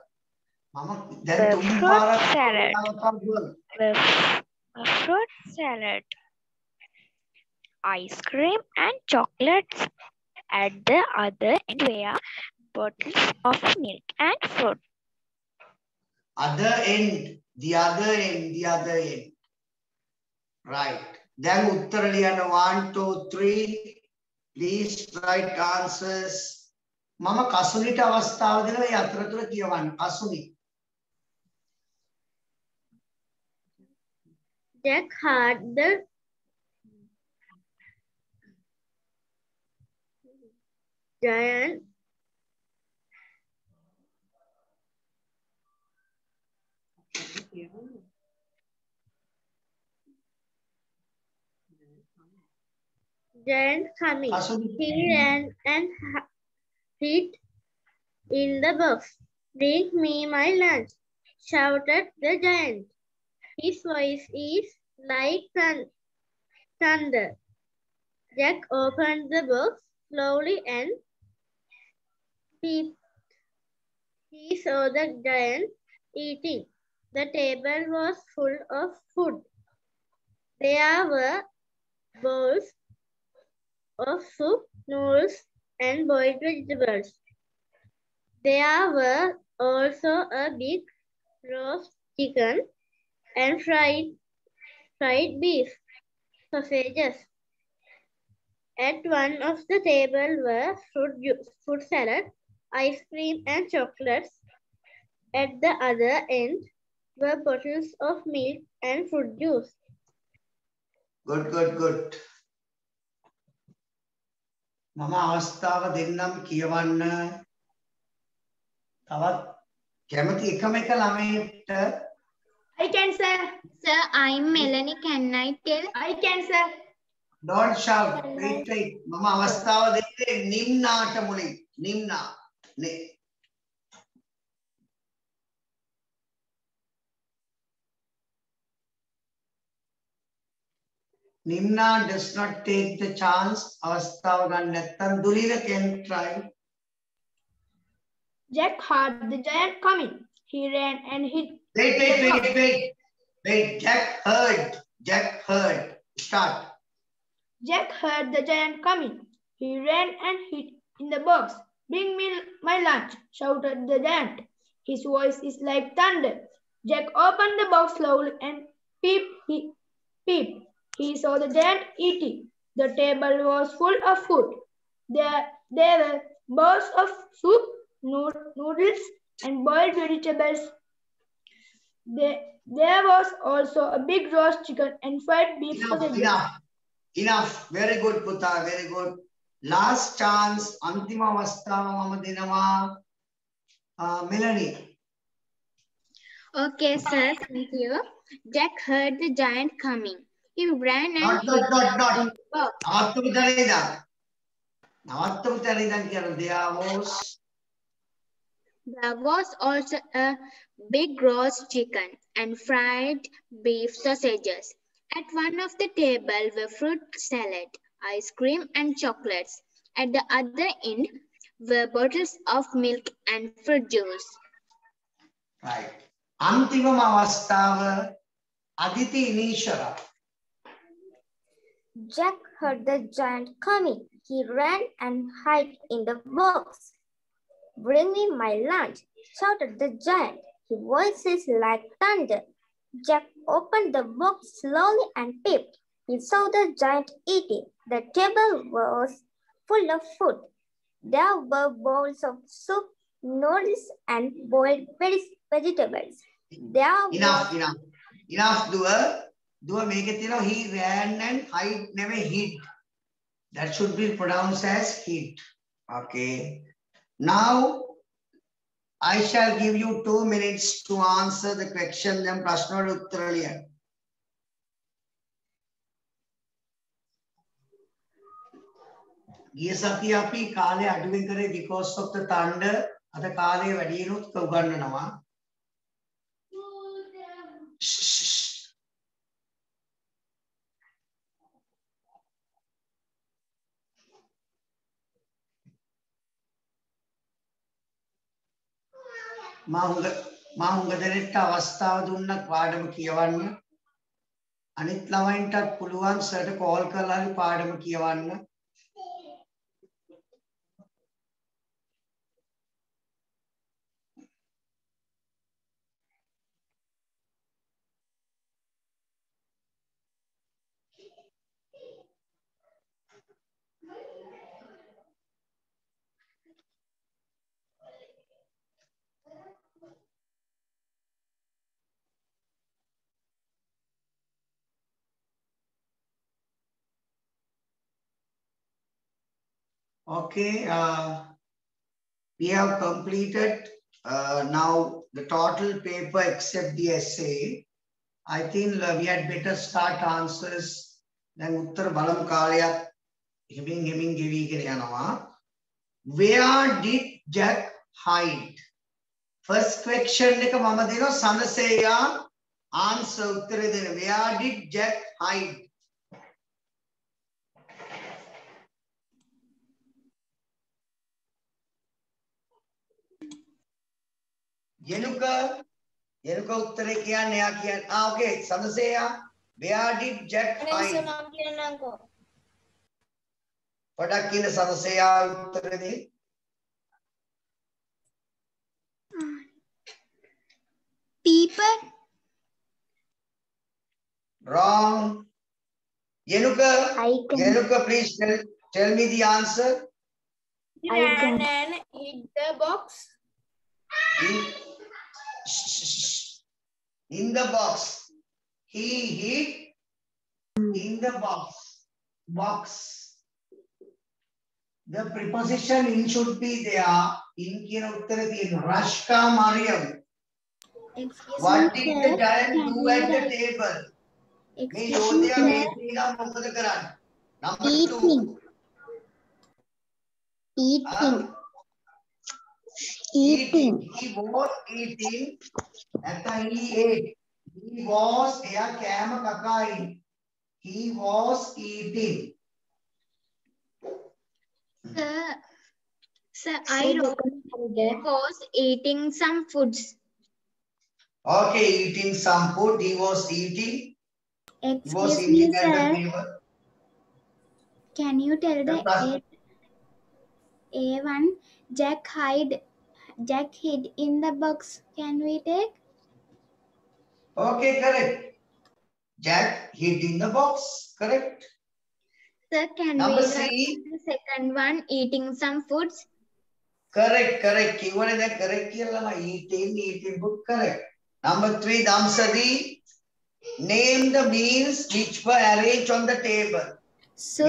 Mama, then the fruit salad. The, the fruit salad. Ice cream and chocolates. At the other end where bottles of milk and fruit. Other end, the other end, the other end. Right. Then Uttar Liana, one, two, three. Please write answers. මම කසුනිට අවස්ථාව දෙනවා ඒ අතරතුර කියවන්න. Kasuni. Jack heard the giant giant hummy. He ran and hid in the box. Bring me my lunch, shouted the giant. His voice is like thunder. Jack opened the box slowly and peeped. He saw the giant eating. The table was full of food. There were bowls of soup, noodles, and boiled vegetables. There were also a big roast chicken and fried fried beef sausages. At one of the table were fruit, fruit salad, ice cream, and chocolates. At the other end were bottles of milk and fruit juice. good good good. මම අවස්ථාව දෙන්නම් කියවන්න. තවත් කැමති එකම එක ළමයිට I can, sir. Sir, I'm Melanie. Can I tell? I can, sir. don't shout. Wait, wait. මම අවස්ථාව දෙන්නේ නිම්නාට මුලින්. නිම්නා. නේ. Nimna does not take the chance. Avastavgan Nettan Durira can try. Jack heard the giant coming. He ran and hit. Wait, wait, wait, wait, wait. Wait, Jack heard. Jack heard. Start. Jack heard the giant coming. He ran and hid in the box. Bring me my lunch, shouted the giant. His voice is like thunder. Jack opened the box slowly and peep, he, peep. He saw the giant eating. The table was full of food. There, there were bowls of soup, noodles, and boiled vegetables. There, there was also a big roast chicken and fried beef enough, for the enough. enough. Very good, Putta. Very good. Last chance. Antima Vasta Mamadinama. Uh, Melanie. Okay, sir. Thank you. Jack heard the giant coming. He ran and dot, hit dot, dot, dot. Navattum Tarida. Navattum Tarida. There was. There was also a big roast chicken and fried beef sausages. At one of the table were fruit salad, ice cream and chocolates. At the other end were bottles of milk and fruit juice. Right. Antimam avastava aditi inishara. Jack heard the giant coming. He ran and hid in the box. Bring me my lunch, shouted the giant. His voice is like thunder. Jack opened the box slowly and peeped. He saw the giant eating. The table was full of food. There were bowls of soup, noodles, and boiled vegetables. There enough was enough enough දුව දුව මේකේ තියෙනවා he ran and hide නෙමෙයි hid. That should be pronounced as hid. Okay. Now I shall give you two minutes to answer the question then ප්‍රශ්න වල උත්තර ලියන්න. ගිය සතිය අපි කාලය අඩුවෙන් කරේ because of the thunder. අද කාලය වැඩියෙනුත් උගන්වනවා. මා හුඟ මා හුඟ දෙනෙක්ට අවස්ථාව දුන්නත් පාඩම කියවන්න. අනිත් ළමයින්ටත් පුළුවන් සර්ට කෝල් කරලා හරි පාඩම කියවන්න. Okay, uh, we have completed uh, now the total paper except the essay. I think uh, we had better start answers දැන් උත්තර බලමු කාලයක් හිමින් හිමින් ගෙවිගෙන යනවා. Where did Jack hide? First question එක මම දෙනවා සනසේයා answer උත්තරේ දෙන්න. Where did Jack hide? ఎనుక ఎనుక ఉత్తరేకియా నేయాకియా ఆ ఓకే సదసేయా వేర్ డిడ్ జట్ ఫైండ్ ಪಟಕ್ಕಿನ ಸದಸ್ಯ ಉತ್ತರದಿ ಪೀಪರ್ ರಾಂಗ್ ಎನುಕ ಎನುಕ please tell tell me the answer He ran and hit the box. He in the box. He hid in the box. Box. The preposition in should be there. In Kiruttarati, in Rashka Mariam. Excuse what did the giant do at the table? Excuse me, Number two. Eating. Uh, eating. He was eating. That he ate. He was a cam. He was eating. Sir, sir, I wrote was eating some foods. Okay, eating some food. He was eating. Excuse he was eating me, sir. Can you tell the A1 Jack Hyde Jack hid in the box can we take? Okay, correct. Jack hid in the box, correct? Sir, can Number we C. the second one, eating some foods? Correct, correct. Keyword that correct. Eating, eating book. correct. Number three, Damsadi. Name the meals which were arranged on the table. So,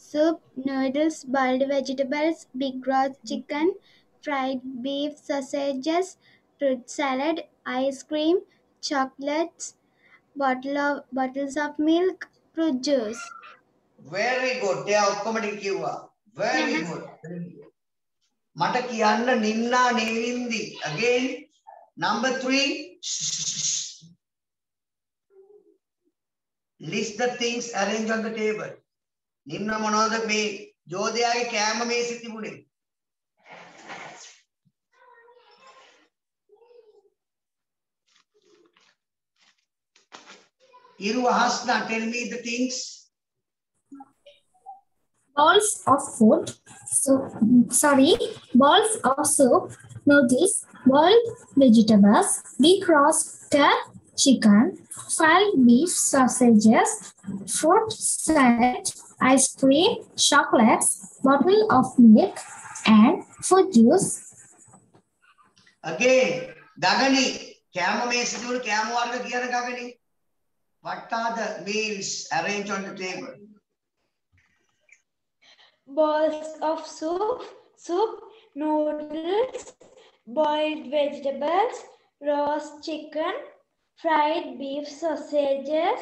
මේසි තිබිච්ච කෑම මොනවද? soup, noodles, boiled vegetables, big roast chicken, fried beef sausages, fruit salad, ice cream, chocolates, bottle of bottles of milk, fruit juice. Very good. එයා ඔක්කොම ටික කිව්වා. Very good. මට කියන්න නින්නා නේවින්දි. Again, number 3. List the things arranged on the table. නිම්න මොනවද මේ ජෝදයාගේ කෑම මේසෙ තිබුණේ? Iru Hasna, tell me the things. Bowls of food, so sorry, bowls of soup, noodles, boiled vegetables, big roasted chicken, five beef sausages, fruit salad, ice cream, chocolates, bottle of milk, and fruit juice. Again, Arga Gagani. What are the meals arranged on the table? Balls of soup, soup, noodles, boiled vegetables, roast chicken, fried beef sausages,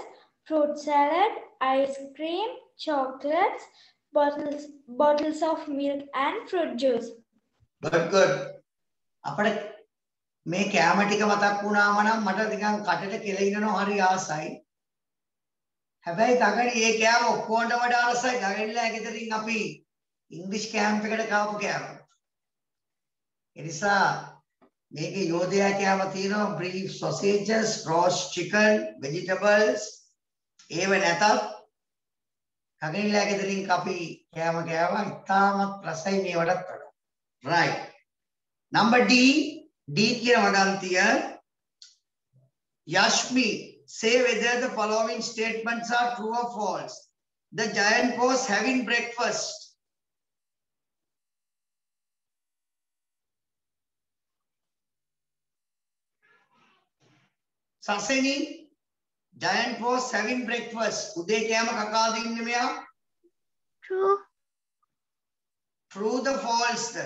fruit salad, ice cream, chocolates, bottles, bottles of milk and fruit juice. Good, good. අපිට මේ කෑම ටික මතක් වුණාම නම් මට නිකන් කටට කෙලිනවා හරි ආසයි. හැබැයි ගගනි ඒ කෑම ඔක්කොන්ට වඩා රසයි ගගනිලා ගෙදරින් අපි ඉංග්‍රීසි කැම්ප් එකට කාපු කෑම. ඒ නිසා මේකේ යෝධයා කෑම තියෙනවා brief sausages, roast chicken, vegetables ඒව නැතත් ගගනිලා ගෙදරින් අපි කෑම කෑවා ඉතාමත් රසයි මේවටත් වඩා. right. Number D, D කියන වදන්තිය Yashmi, say whether the following statements are true or false. The giant was having breakfast. Saseni, giant was having breakfast. උදේ කෑම කකා දෙන්නේ මෙයා. True. True the false.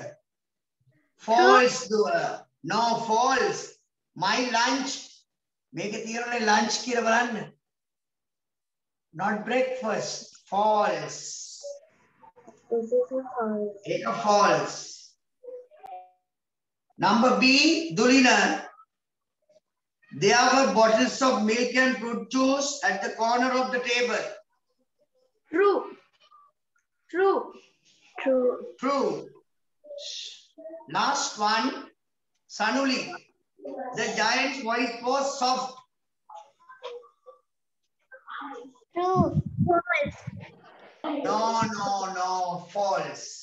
False දුව. No false. My lunch. මේකේ තියෙනනේ lunch කියලා බලන්න. Not breakfast. False. This is a false. ඒක false. Number B, Dulina. There were bottles of milk and fruit juice at the corner of the table. True. True. True. True. Last one, Sanuli. The giant's voice was soft. True. False. No, no, no, false.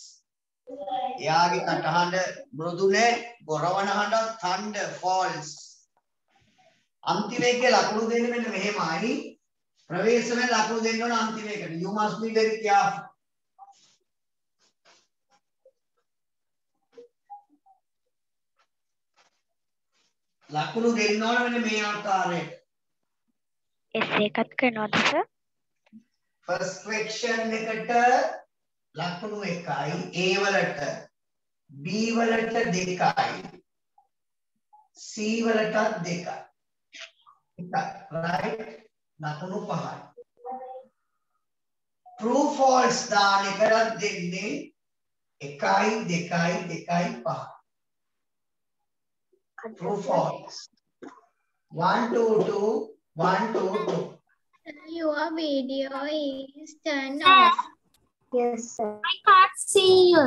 එයාගේ කටහඬ මෘදුනේ ගොරවන හඬ තණ්ඩ false. අන්තිම එකේ ලකුණු දෙන්නේ මෙන්න මෙහෙමයි. ප්‍රවේශමේ ලකුණු දෙන්න ඕන අන්තිම එකට. You must be very careful. ලකුණු දෙන්න ඕන මෙන්න මේ ආකාරයට. එස් එකත් කරනවද සර්? ෆස්ට් ෆ්‍රැක්ෂන් එකට ලකුණු 1යි A වලට B වලට 2යි C වලටත් 2යි True false dan ekaran denne ekai dekai dekai paha. True false. One two two one two two. Your video is turned off. Yes. I can't see you.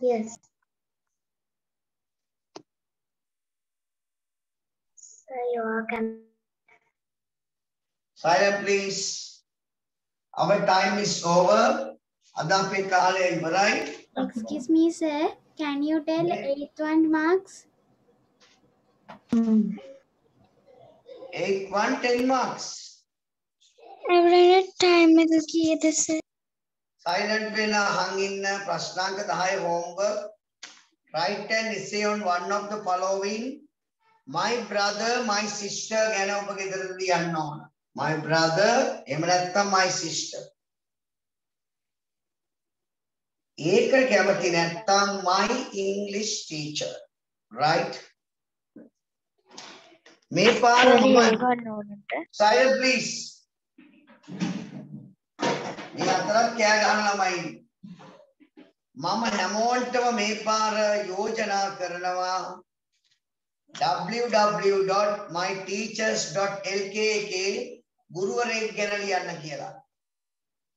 Yes. Silent please. Our time is over. අද අපේ කාලය ඉවරයි. Excuse me, sir. Can you tell eighth one marks? Eight one ten marks. අවරණ time එක කීයද sir? Silent වෙලා අහන් ඉන්න ප්‍රශ්නාංක 10 homework write an essay on one of the following my brother my sister ගැන ඔබ ගෙදරට ලියන්න ඕන. My brother එහෙම නැත්නම් my sister. ඒක කැමති නැත්නම් my english teacher. Right? මේ පාර silent please. මේ අතරත් කෑ ගහන ළමයි. මම හැමෝන්ටම මේ පාර යෝජනා කරනවා www.myteachers.lk එකේ ගුරුවරයෙක් ගැන ලියන්න කියලා.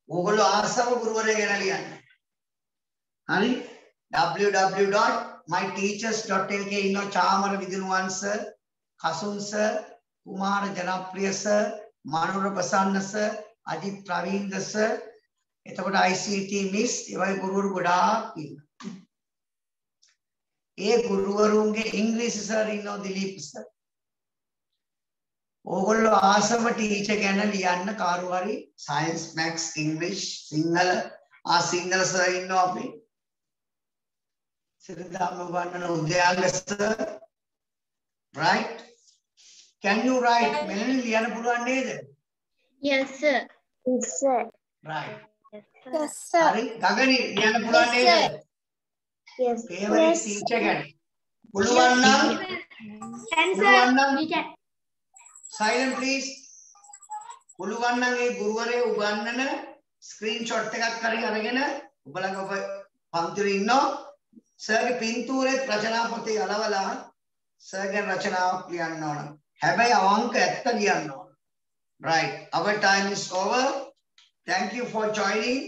ඕගොල්ලෝ ආසම ගුරුවරයෙක් ගැන ලියන්න. හරි? www.myteachers.lk ඉන්න Chamara Vidunuwan sir, Kasun sir, Kumara Janapriya sir, Manura Prasanna sir, Ajith Praveenda sir එතකොට ICT මිස් ඒ වගේ ගුරුවරු ගොඩාක් ඉන්නවා. ඒ ගුරුවරුන්ගේ ඉංග්‍රීසි සර් ඉන්නවා දිලීප් සර්. ඕගොල්ලෝ ආසම ටීචර් ගැන ලියන්න කාරු හරි සයන්ස් මැක්ස් ඉංග්‍රීසි සිංහල ආ සිංහල සර් ඉන්නවා අපි. සිරදාම වන්නන Udayanga sir right can you write මෙලනි ලියන්න පුළුවන් නේද? Yes, sir. Yes, sir. right Yes, sir. හරි ගගනි ලියන්න පුළුවන් Yes, නේද? Yes. favorite teacher ගැන. පුළුවන් නම් පුළුවන් නම් silent please. පුළුවන් නම් ඒ ගුරුවරයා උගන්වන ස්ක්‍රීන්ෂොට් එකක් හරි අරගෙන ඔබලගේ ඔබ පන්තිරේ ඉන්නවා සර්ගේ පින්තූරෙත් රචනා පොතේ අලවලා සර්ගේ රචනාවක් ලියන්න ඕන. හැබැයි අවංක ඇත්ත ලියන්න ඕන. Right. Our time is over. Thank you for joining.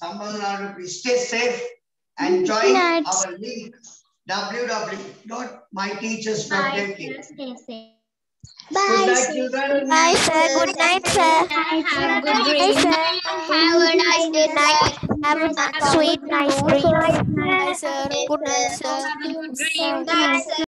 Sambandhanaru, please stay safe and join night. our link www.myteachers.lk. Stay safe. Good night, children. Bye, sir. Good night, sir. Have a good Bye, dream. sir. Have a nice day. night. Have a sweet, nice dream. Bye, sir. Good night, sir. Good dream. Bye, sir.